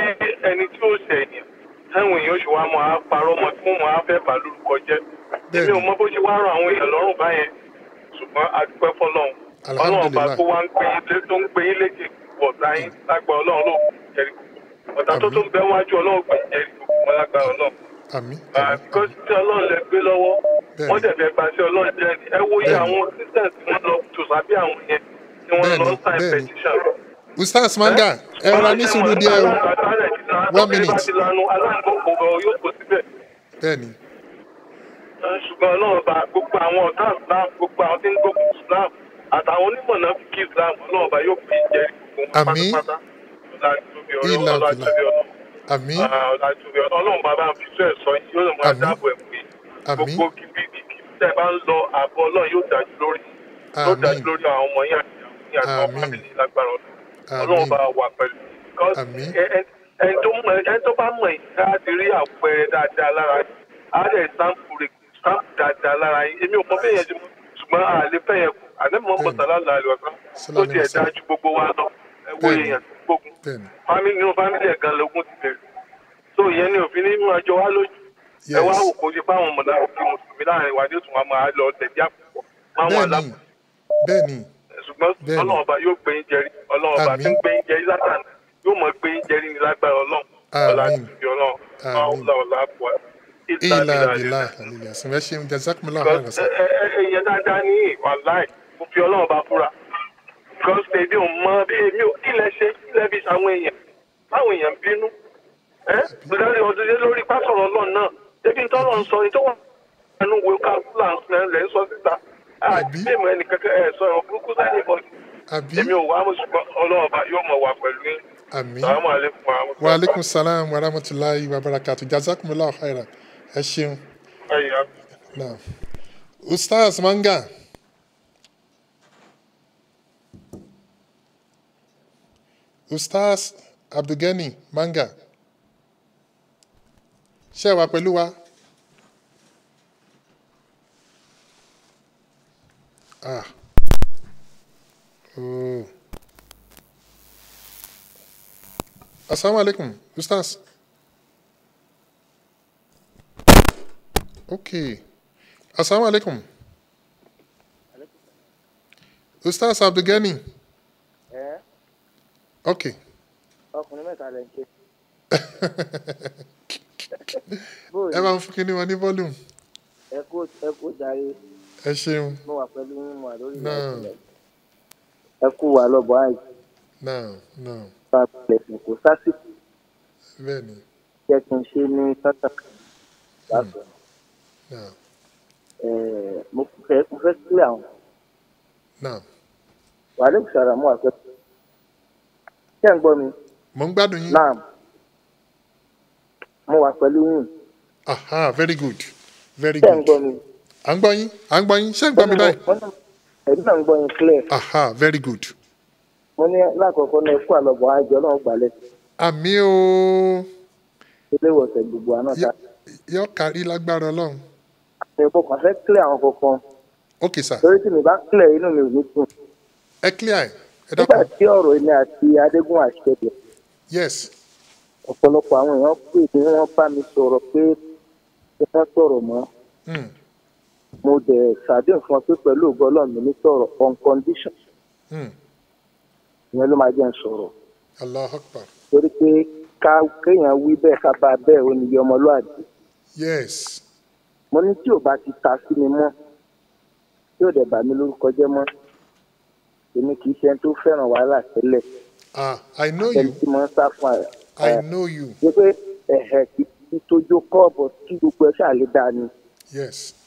ẹni tí ó ènìyàn táwọn èèyàn ṣe wá máa parọ́ mọ́ tí wọ́n máa fẹ́ bà lórúkọ jẹ́. Èmi ò mọ bó ṣe wá ràn àwọn èèyàn lọ́rùn báyẹn ṣùgbọ́n adúpẹ́ fọlọ́run. Ọlọ́run ọba tó wá ń yín lé tó ń gbé yín lékè pọ̀ táyín lágbà ọlọ́run ló jẹ́rìí ọ̀tá tó tó ń bẹ wájú ọlọ́run gbé jẹ́rìí wọn lágbà ọlọ́run. Ah, because tí ọlọ́run lẹ gbé lọ́wọ́ wọ́n dẹ̀ fẹ́ gba sí ọlọ́run jẹ́ ẹ wo iye Bẹ́ẹ̀ni. àwọn christians tí wọ́n lọ tò sábẹ́ àwọn yẹn tí wọ́n lọ Bẹ́ẹ̀ni, sign bẹ́ẹ̀ni. petition ustaz manga ẹ rọra ní sùúrù díẹ̀ o one minute bẹ́ẹ̀ ni ṣùgbọ́n ọlọ́run bá gbogbo àwọn ọ̀tá islam gbogbo àwọn tí ń gbógun islam àtàwọn onímọ̀ náà fi kí islam ọlọ́run bá yóò fi jẹ́ gbogbo Àmín. pátápátá ọlọ́run Ìlà òkìlà. Ah, ọlọ́run fi sọ ẹ̀ sọ yín yóò lè máa Àmín. dáàbò ẹ̀ pé gbogbo kíbi kíbi tẹ́ ẹ bá ń lọ àbọ̀ ọlọ́run yóò dájú lórí yóò dájú lórí àwọn ọmọ yín àti àwọn yín àti Àmín. fámìlì yín lágbára ọlọ́run ọlọ́run bá wà pẹ̀lú. Ẹni tó bá mọ ìta ti rí àpẹẹrẹ dáadáa lára yín. Á dẹ̀ sáǹpù rẹ̀ sáǹpù dáadáa lára yín. Èmi ò mọ bẹ́ẹ̀ yẹn ti mọ ṣùgbọ́n lè fẹ́ yẹn kù. Àlẹ́ mọ́ lálẹ́ àlọ́ kan tó tiẹ̀ dájú gbogbo wa lọ. Ẹ wo Bẹ́ẹ̀ni. èèyàn gbógun. Fámìlì nínú fámìlì ẹ̀ gan lógún ti bẹ̀rẹ̀. Tó ìyẹn ni òfin nínú ọjọ́ wa lójú. Ẹ wá wò kó ṣe fáwọn mọ̀lá òfin mùsùlùmí láàárín wa ní òtún wa máa lọ tẹ̀lé àpò ṣùgbọ́n ọlọ́run ọba yóò gbé yín jẹrí. Ọlọ́run ọba tí ń gbé yín jẹrí sátán yóò mọ̀ gbé yín jẹrí ní lágbára ọlọ́run. Ọlá Àmín. ti fi ọlọ́run. Ọlá ọlá àpò ìlà bìlà àlìlà ẹ̀sìn ẹ ṣeun jazakumullahu khairan sir. èèyàn dáadáa ní wàláì mo fi ọlọ́run ọba fúra because èmi ò mọ bí èmi ò ilẹ̀ ṣe ilẹ̀ fi ṣàwọn èèyàn? Báwọn èèyàn bínú. Ẹ lórí ọdún yẹn lórí pásọ̀rọ̀ ọlọ́run náà. Débi tọ́lọ̀ ń sọ ní tó wà nínú wo káàkúlà lẹ́ ń sọ síta àti èmi ẹnì kankan ẹ̀ sọ ẹ̀rọ burúkú sẹ́yìn bọ́ọ̀lù àbí? èmi ò wá ṣùgbọ́n yóò mọ̀ pẹ̀lú yín. Wa. Aleykum salaam wa rahmatulahi wa barakatu jazakumullahu khairan. Ẹ ṣeun. Ustaz manga. Ustaz abdulgani manga. Ṣé wà pẹ̀lú wa. Ah. Oh asalaamualeykum ustaz. Okay. Asalaamualeykum ustaz abdulgani. Ẹ okay. Ọkùnrin mẹ́ta lẹ ń ké ẹ máa ń fún ni wọn ní volume. Ẹ kó ẹ kó jàre ẹ ṣeun. Mo wà pẹ̀lú yín mo wà lórí náà. ìlẹ̀ ẹ kú wà lọ́bọ̀ àì náà náà. Lẹ̀sìn kò sásìkò. Bẹ́ẹ̀ ni. Jẹ́ kí n ṣe ní sátà lásán náà. Mo fẹ́ mo fẹ́ sílẹ̀ àwọn. Náà. Wàhálà sàràmù àpẹ. ṣé ń gbọ́ mi? mo ń gbádùn yín. náà mo wà pẹ̀lú yín. aha very good. Very ṣé ń good. gbọ́ mi? À ń gbọ́ yín à ń gbọ́ yín ṣé ń gbọ́ mi báyìí. ẹ̀mí náà ń gbọ́ yín clear. aha very good. mo ní lákọ̀ọ́kọ́ náà ẹ̀kú àlọ́bọ̀ àjọ náà gbalẹ̀ àmì o ilé ìwòsàn gbogbo àná ta. yọ kárí lágbára ọlọ́run. àmì ìbò kan fẹ́ clear àwọn kankan ok sir torí tí mi bá clear inú mi ò ní dùn. ẹ clear ẹ ẹ nígbà dákun tí ọ̀rọ̀ èmi àti adégún àṣẹlẹ̀ yes ọ̀pọ̀lọpọ̀ àwọn èèyàn pè mí wọ́n bá mi sọ̀rọ̀ pé wọ́n sọ̀rọ̀ mọ́ hmm. Mo dẹ̀ ṣàdéhùn fún ọ pé pẹ̀lú ògo ọlọ́run mi ní sọ̀rọ̀ on condition. Hmm. ìyẹn ló máa jẹ́ ń sọ̀rọ̀. Akbar. Torí pé ká kéèyàn wí bẹ́ẹ̀ ká bá bẹ́ẹ̀ ó níbi ọmọlúwàbí. Yes. Mo ní tí ò bá ti ta sí mi mọ́ tí ò dẹ̀ bà mí lórúkọ jẹ́ mọ́ èmi kì í ṣe ẹni tó fẹ́ràn wàhálà tẹ́lẹ̀. Ah i know ẹni you. tí mo ń sá fún ẹ i know you. ṣe pé ẹ̀hẹ̀ kì í tójó kọ́ọ̀bù kí gbogbo ẹ̀ ṣàlè dáa ni. Yes. Eh,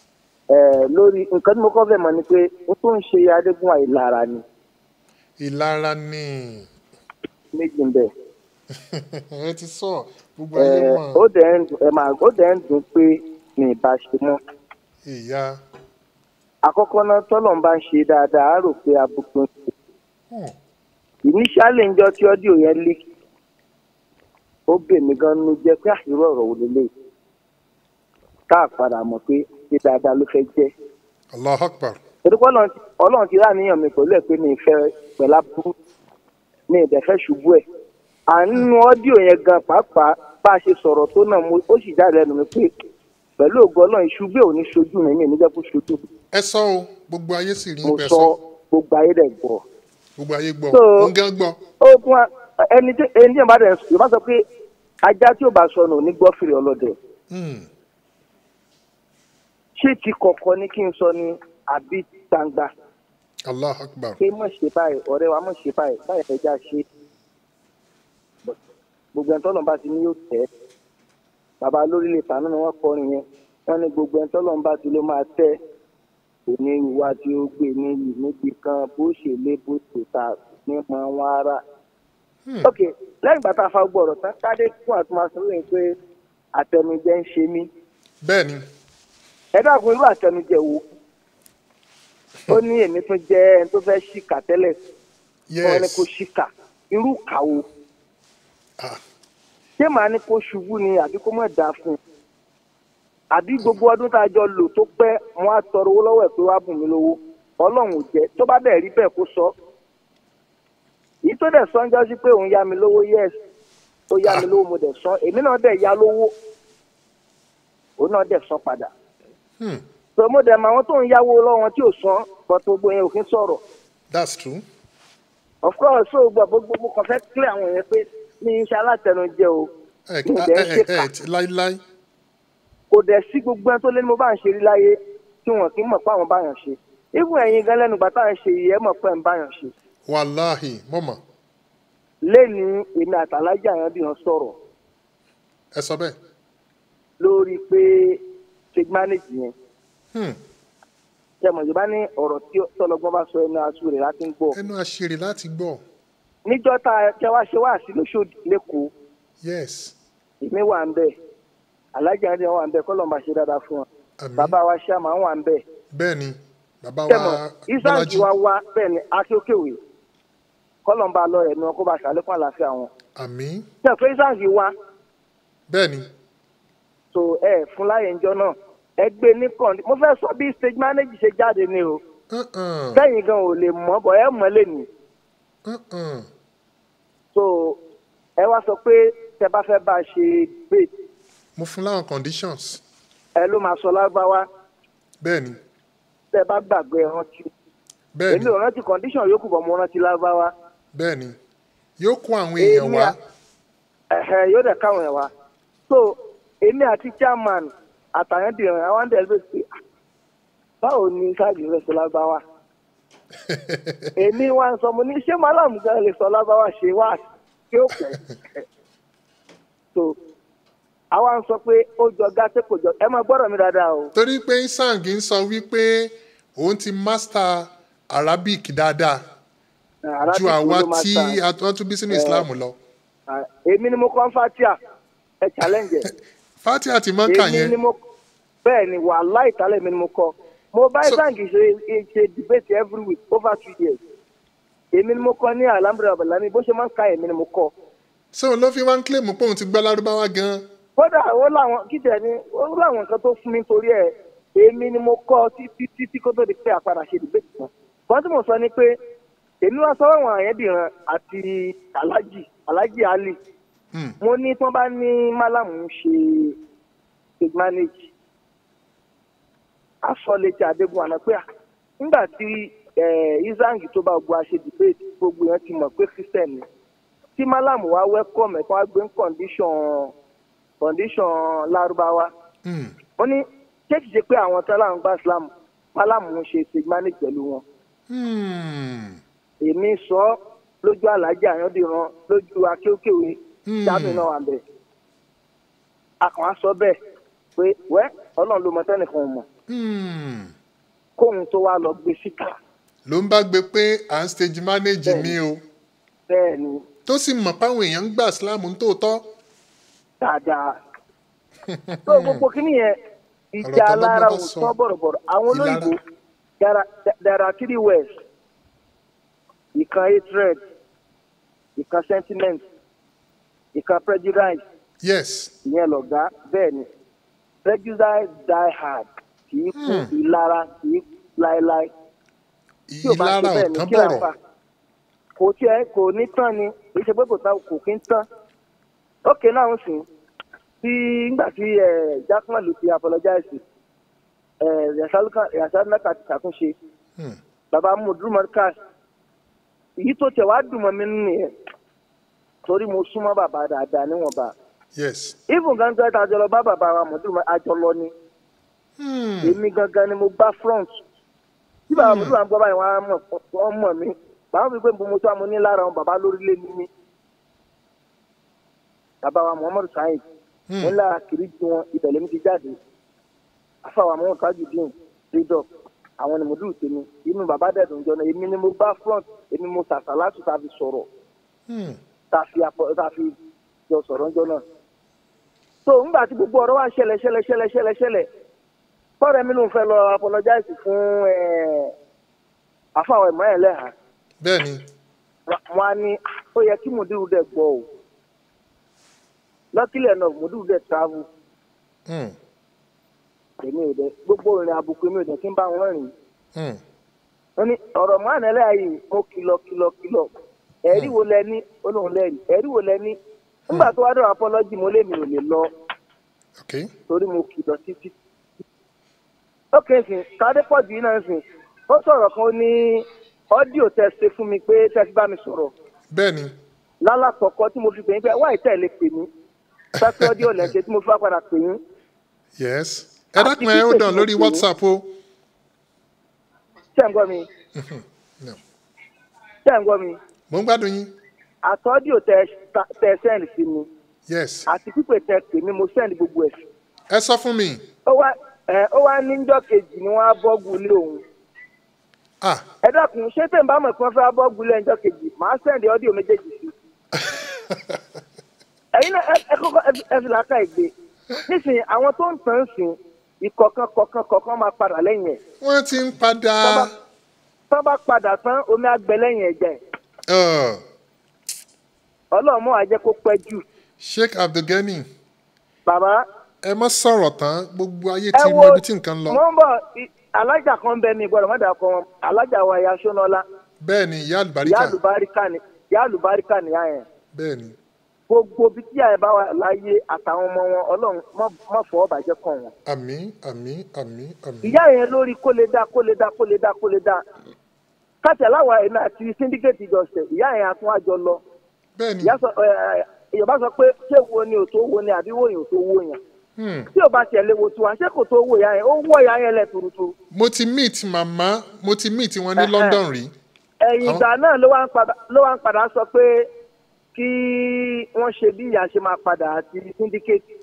lórí nǹkan tí mo kọ́ fẹ́ mọ̀ ni pé n tó ń ṣe adégún àìlára ni ìlara ni méjì ń bẹ̀. ẹ ti sọ gbogbo ayé Eh, mọ ó dẹ̀ ń dùn ẹ máa ó dẹ̀ ń dùn pé mi ì bá ṣe mọ́. ìyá àkọ́kọ́ náà tọ́lọ̀ ń bá ń ṣe dáadáa á rò pé abúkú ń ṣe. Ìníṣàlẹ̀ ńjọ́ tí ọ́díò yẹn lé ó bè mí gan nu jẹ́ pé àṣírí ọ̀rọ̀ wò lélẹ̀ tá a padà mọ̀ pé ṣé dáadáa ló fẹ́ jẹ́. allah akbar torí pé Ọlọ́run ti- ráníyàn mi pẹ̀lú ẹ̀ pé mi fẹ́ pẹ̀lá burú mi ì dẹ̀ fẹ́ ṣubú ẹ̀. àánú ọ́díò yẹn gan pàápàá bá a ṣe sọ̀rọ̀ tó náà mo- ó sì jáde lẹ́nu mi pé pẹ̀lú ògo ọlọ́run ìṣubú ẹ̀ ò ní ṣojú mi mi ì ní jẹ́ kó ṣojú ẹ sọ o gbogbo ayé sì rí mo pẹ sọ sọ gbogbo ayé dẹ̀ gbọ́. gbogbo ayé gbọ́ ń gán gbọ́ ó wá ẹni tí ẹni tí ìbá sọ pé ajá tí ò bá sọnù ò ní gbọ́ fèrè ọlọ́dẹ. Hmm. ṣé ti kọ̀kọ̀ ni kí n sọ ni àbí gbangba? Allah akbar. Pé mọ̀ ṣe báyìí ọ̀rẹ́ wa mọ̀ ṣe báyìí báyìí ẹja ṣe. Gbogbo ẹni tọ́lọ́n bá ti ní yóò tẹ́. Bàbá lórílẹ̀ tànú ni wọ́n kọrin yẹn. Wọ́n ní gbogbo ẹni tọ́lọ́n bá ti ló máa tẹ́. Òní ìwà tí ó gbé ní yìí níbi kan bó ṣe lé bó ṣe ta nípa wọn ara. ok lẹ́yìn ìgbà tá a fa gbọ́ ọ̀rọ̀ tán kádé fún àtúmọ̀sọ lóyún pé àtẹnujẹ ń ṣe mí. Bẹ́ẹ̀ ni ẹ dákun irú àtẹnujẹ wo? Ó ní èmi tún jẹ ẹni tó fẹ́ ṣìkà tẹ́lẹ̀. Wọn yes. kó ṣìkà. Irú kàwo ah. Ṣé màá ní kó ṣubú ni àbí kó mọ̀ dáa fún un? Àbí gbogbo ọdún tá a jọ lò tó pẹ́ mo á tọrọ owó lọ́wọ́ ẹ̀ pé wàá bùn mí lówó? Ọlọ́run ò jẹ́. Tó bá bẹ́ẹ̀ rí bẹ́ẹ̀ kó sọ. Èyí tó dẹ̀ sọ ń jọ́ sí pé òun yá mi lówó yes. Ó yá mi lówó mo dẹ̀ san. Èmi náà dẹ̀ yá lówó. Òun náà dẹ̀ san padà hmm. so mo dẹ̀ mọ àwọn tó ń yáwó lọ́wọ́ tí ò san bọ́ tó gbogbo yẹn ò kí ń sọ̀rọ̀. That's true. Of course so gbọ́ gbogbo mo kàn fẹ́ clear àwọn yẹn pé mi ń ṣe alátẹnujẹ o. Ẹ ẹ ẹ láíláí. Kò dẹ̀ sí gbogbo ẹni tó lé ní mo bá ń ṣe rí láyé tí wọn kì í mọ̀ pé àwọn báyàn ṣe. Even ẹ̀yin gan lẹ́nu gbàtà ń ṣe yìí ẹ mọ̀ pé ń báyàn ṣe. Wàláhì mọ̀mọ́ lẹ́ni èmi àtàlájà yẹn bí wọn sọ̀rọ̀. Ẹ sọ bẹ́ẹ̀. Lórí pé stage manage yẹn. Hmm. tẹmọ̀ yorùbá ní ọ̀rọ̀ tí tọ́lọ́gbọ́n bá sọ ẹnu aṣọ rẹ̀ láti ń gbọ́? Ẹnu àṣírí láti gbọ́. Níjọ́ tá a tẹ wá ṣe wá sí lóṣòdì lẹ́kọ̀ọ́ yes. èmi wà ń bẹ̀. Alájà yẹn wà ń bẹ̀ kọ́lọ̀ máa ṣe dáadáa fún wọn. Bàbá wa ṣáàmà wà ń bẹ̀. Bẹ́ẹ̀ ni bàbá wa ìsáǹtì bọ́lájí. Wa wá bẹ́ẹ̀ ni akéwkéwé kọ́lọ̀ ń bá lọ ẹ̀nu ọkọ̀ bá ṣàlékún àlàáfíà wọn. Tẹ̀ pé ìsáǹtì wa? Bẹ́ẹ̀ ni so ẹ fún láyé ńjọ náà ẹ gbé ní kàn mo fẹ́ sọ bí stage manager ṣe jáde ni o. Sẹ́yìn gan ò lè mọ̀ bọ̀ ẹ mọ̀ ní Uh-uh. so ẹ wá sọ pé tẹ bá fẹ́ bá a ṣe debate mo fún láwọn conditions. Ẹ ló máa sọ lágbáwá bẹ́ẹ̀ ni tẹ bá gbàgbé rántí. Bẹ́ẹ̀ èmi ni ò rántí condition yòókù bọ̀ mo rántí lágbáwá bẹ́ẹ̀ ni yóò kó àwọn èèyàn wá. yóò dẹ̀ káwọn ẹ̀ wá. So èmi àti chairman àtàyẹ̀dìrín àwọn àndẹ̀ ló ṣe "Ah, báwo ni sáàjì rẹ̀ sọ lágbáwá èmi wá ń sọ mo ní ṣé málàmù gan lè sọ lágbáwá ṣe wá? Kí ó pẹ́? So àwa ń sọ pé ó jọ gàtẹ́ kò jọ ẹ máa gbọ́dọ̀ mi dáadáa o. Torí pé isang ń sọ wípé òun ti master arabic dáadáa Arabic ju àwa tí a tún bí sínú Eh, islam lọ. Ah, èmi ni mo kọ́ fatia ẹ challenge ẹ. fati àti mọ́kà èmi yẹn. ni mo bẹ́ẹ̀ ni wàhálà ìtàlẹ̀ mi ni mo kọ́. Mo bá ìtàǹgì ṣe ṣe debate every week over two years. Èmi ni mo kọ́ ní alhamdulilayi abalami bó ṣe máa ń ka èmi ni mo kọ́. So ló fi wá ń claim pé òun ti gbọ́ lárúbáwá gan-an. kódà ó láwọn kíkẹ́ ni ó láwọn nǹkan tó fún mi torí ẹ̀. Èmi ni mo kọ́ títí títí kó tó di pé àpadà ṣe debate kan kan tí mo sọ ni pé èmi wá sọ àwọn àyẹ̀dìran àti alhaji alhaji ali. Mo ní tí wọ́n bá ní málàmù ṣe stage manage asọ́lẹ̀tì adégún àná pé nígbà tí izangi tó bá gbọ́ àṣẹ debate gbogbo yẹn ti mọ̀ pé christian ni. Tí málàmù wá welcome ẹ̀ tí wọ́n gbé ń condition condition lárúbáwá. Wọ́n ní ṣé kìí ṣe pé àwọn tọ́lá ń gba islam málàmù ń ṣe manage pẹ̀lú wọn? Èmi sọ lójú alájà àyàndìran lójú akéwkéwé jáde náà wà bẹ́ẹ̀. Akàn á sọ bẹ́ẹ̀ pé wẹ́ ọlọ́run ló mọ tẹ́nìkan mọ̀ kóhun tó wá lọ gbé síta. Ló ń bá gbé pé à ń stage manage mi o. Bẹ́ẹ̀ ni tó sì mọ̀ páwọn èèyàn ń islam ń tòótọ́. dáadáa. Tó gbogbo kínní yẹn ìjà alára ò sọ. bọ̀rọ̀bọ̀rọ̀. Àwọn olóyìnbó there are three words ìkan hatred ìkan sentiment ìkan prejudice. Yes. Ìyẹn lọ̀gá. Bẹ́ẹ̀ ni prejudice die hard kì í kú Hmm. ìlara kì í láéláé. Ìlara ọ̀tán bọ̀rọ̀ kò tiẹ̀ kò ní tán ni. Kì í ṣe pé kò tán kò kí ń tán. Ókè náà ń sìn. Tí nígbà tí jackman ló ti apologize yasal mẹ́ta ti ṣàtúnṣe. Bàbá mudu marcus èyí tó tẹ̀ wá dùn mọ́ mi nínú yẹn torí mo súnmọ́ bàbá dáadáa níwọ̀nba. Yes. even gangan tá a jọ lọ bá bàbá wa mudu àjọ lọ ni èmi gangan ni mo bá front. Tí bàbá mudu àwọn gbọ́ báyìí wọ́n á mọ̀ wọ́n mọ̀ mí. Bàbá mi pé mo tó àmọ́ ní lára wọn bàbá lórílẹ̀ ní mi bàbá wa muhammadu saheed mo ń lára kiri ju wọn ìbẹ̀lẹ̀ mi ti jáde. Afáwa mọ́ tajudeen freedom àwọn ni mo dùn tèmi. Inú bàbá dẹ̀dùn jọ náà. Èmi ni mo bá front èmi mo sàṣà láti fi sọ̀rọ̀. Ta fi apọ̀ ta fi jọ sọ̀rọ̀ jọ náà. so ńgbà tí gbogbo ọ̀rọ̀ wa ṣẹlẹ̀ ṣẹlẹ̀ ṣẹlẹ̀ ṣẹlẹ̀ ṣẹlẹ̀ fọ́ọ̀rọ̀ mi ló ń fẹ́ lọ apologize fún afáwa ìmọ̀ ẹ̀ lẹ́hà bẹ́ẹ̀ni. Wọn á ní ó yẹ kí mùdírù dẹ̀ gbọ́ o. Lọ́kìlẹ̀ náà mùdírù dẹ̀ travel. Èmi ò dẹ gbogbo ìrìn àbùkù èmi ò dẹ kí n bá wọn rìn. Wọn ní ọ̀rọ̀ mọ́ àná lẹ́yìn mo kìlọ̀ kìlọ̀ kìlọ̀. Ẹ̀rí wo lẹ ní? Olóhùn lẹ́rìí. Ẹ̀rí wo lẹ ní? Nígbà tó wá dọ̀rọ̀ apọ́lọ́jì mo lémi ò lè lọ. Torí mo kìlọ̀ títí. Ókè sìn káde pọ̀jù yìí náà sìn. Ó sọ̀rọ̀ kan ó ní ọ́díò tẹ ṣe fún mi pé tẹ fi bá mi sọ̀rọ̀. Bẹ́ẹ̀ni. Lálàkọ̀kọ́ tí mo fi pè yín pé wáyé tẹ̀ lè pè mí. Pẹ́pẹ́ ọ́díò lẹ́sẹ̀ tí mo fi wá padà pè yín. Yes. Ẹ dákun ẹ ó dàn lórí whatsapp o. ṣé ẹ̀ ń gbọ́ mi? Ṣé ẹ̀ ń gbọ́ mi? Mo ń gbádùn yín. àtọ́díò tẹ tẹ sẹ́ǹdì sí mi. Yes. Àti pípè tẹ pè mí mo sẹ́ǹdì gbogbo ẹ̀. Ẹ sọ fún mi. ó wá ẹ ó wá níjọ́ kejì ni wọ́n á bọ́gù ilé òun. ah ẹ dákun ṣé tẹ̀ ń bá mọ̀ pé wọ́n fẹ́ bọ́gù ilé ẹjọ́ kejì màá sẹ́ǹdì ọ́díò méjèèjì sí. ẹ̀yin náà ẹ- kọ́kọ́ ẹ fi- làákà ìgbé nísìnyí àwọn tó ń tàn sí ìkọ̀kan kọ̀kan kọ̀kan máa padà lẹ́yìn ẹ̀. wọ́n ti ń padà. tọ́ bá padà tán omi àgbẹ̀ lẹ́yìn ẹ̀jẹ̀ Uh, ọlọ́run mọ́ àjẹ́ kó pẹ́ jù. sheikh abdulgani bàbá ẹ má sọ̀rọ̀ tán gbogbo ayé ti mọ ibi tí nǹkan ń lọ. ń bọ̀ alájà kan bẹ mi gbọ́dọ̀ má dà kọ́ wọn alájà wa ìyá sọ́nọ́lá bẹ́ẹ̀ ni ìyá ìyá àlùbáríkà ni ìyá àlùbáríkà nìyá yẹn bẹ́ẹ̀ ni gbogbo bí tí àyè bá wà láyé àtàwọn ọmọ wọn ọlọ́run má- má fọwọ́ bàjẹ́ kàn wọ́n. àmì àmì àmì àmì. ìyá yẹn lórí kó lè dá kó lè dá kó lè dá kó lè dá káṣẹ láwa èmi àti síndíkètì ìjọsẹ ìyá yẹn àtún àjọ lọ. bẹ́ẹ̀ni. ìyá sọ yorùbá sọ pé ṣé wo ni ò tó wo ni àbí wo yẹn ò tó wo. Tí o bá tiẹ̀ lè wo tiwa ṣé kò tó wo ìyá yẹn ó wọ ìyá yẹn lẹ̀ tuurutu. mo ti meet màmá mo ti meet wọn ní london rí. ẹ̀yìn ìgbà náà ló wá ń padà ń sọ pé kí wọ́n ṣe bí ìyá ṣe máa padà àti síndíkètì.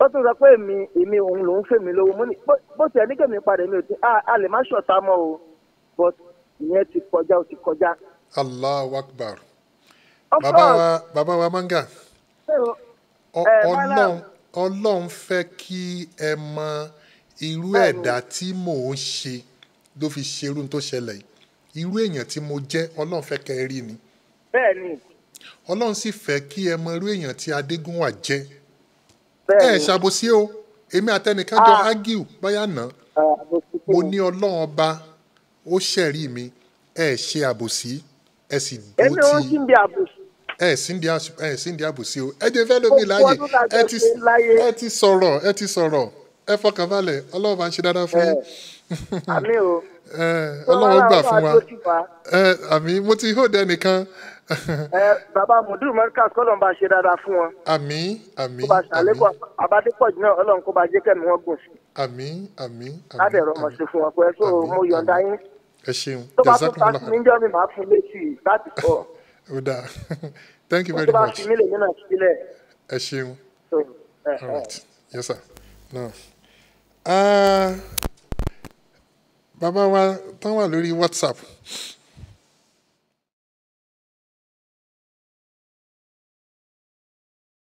ó tún sọ pé èmi èmi òun lòún fèmí lówó mo ní bó- tiẹ̀ ní kèmí padà mi ò tí a lè má ṣọ̀tá mọ́ o but ìyẹn ti kọjá ó ti kọjá. allahu akbar bàbá wa bàbá wa manga ọlọ́run Malam. ọlọ́run fẹ́ kí ẹ mọ irú Bẹ́ẹ̀ni. ẹ̀dá tí mò ń ṣe ló fi ṣerú tó ṣẹlẹ̀ yìí. Irú èèyàn tí mo jẹ́ ọlọ́run fẹ́ kẹ́ ẹ rí ni. Bẹ́ẹ̀ ni ọlọ́run sì fẹ́ kí ẹ mọ irú èèyàn tí adégúnwà jẹ́. Bẹ́ẹ̀ ẹ ṣàbòsí o. Èmi àtẹnìkan jọ Ah. ágìw báyà náà Ah, mo kí ní ọlọ́run ọba ó ṣẹ̀rí mi. Ẹ ṣe àbòsí ẹ sì èmi dúró ò ti sí ń bí sì ń di àṣ- ẹ di àbòsí o. Ẹ jẹ́ fẹ́ lómi láàyè. ẹ ti ẹ sọ̀rọ̀ ẹ ti sọ̀rọ̀. Ẹ fọkàn balẹ̀. Ọlọ́run bá ń ṣe dáadáa fún yín. Àmì o. Ẹ tó ọlọ́run gbà fún wa. máa ẹ àmì mo ti hóde ẹnìkan. Ẹ bàbá mudu marcus kọ́lọ́n bá ṣe dáadáa fún wọn. Àmì àmì kó bá àmì ṣàlékún àbádépọ̀jù náà ọlọ́run kó bá jẹ́ kẹ́mi wọn gùn sí. Àmì àmì àmì ládẹ̀rọ̀ ọmọ ṣe fún wọn pé so Àmín, mo yọ̀ǹda yín. Ẹ ṣeun. Tó bá tún ta jazakumullah sí níjọ́ mi máa fún létí láti sọ ó dáa thank you very bá much fi lè nínú sílẹ̀ ẹ ṣeun. so ẹ All right. Yes, sir. Now, uh, bàbá wa tán wà lórí WhatsApp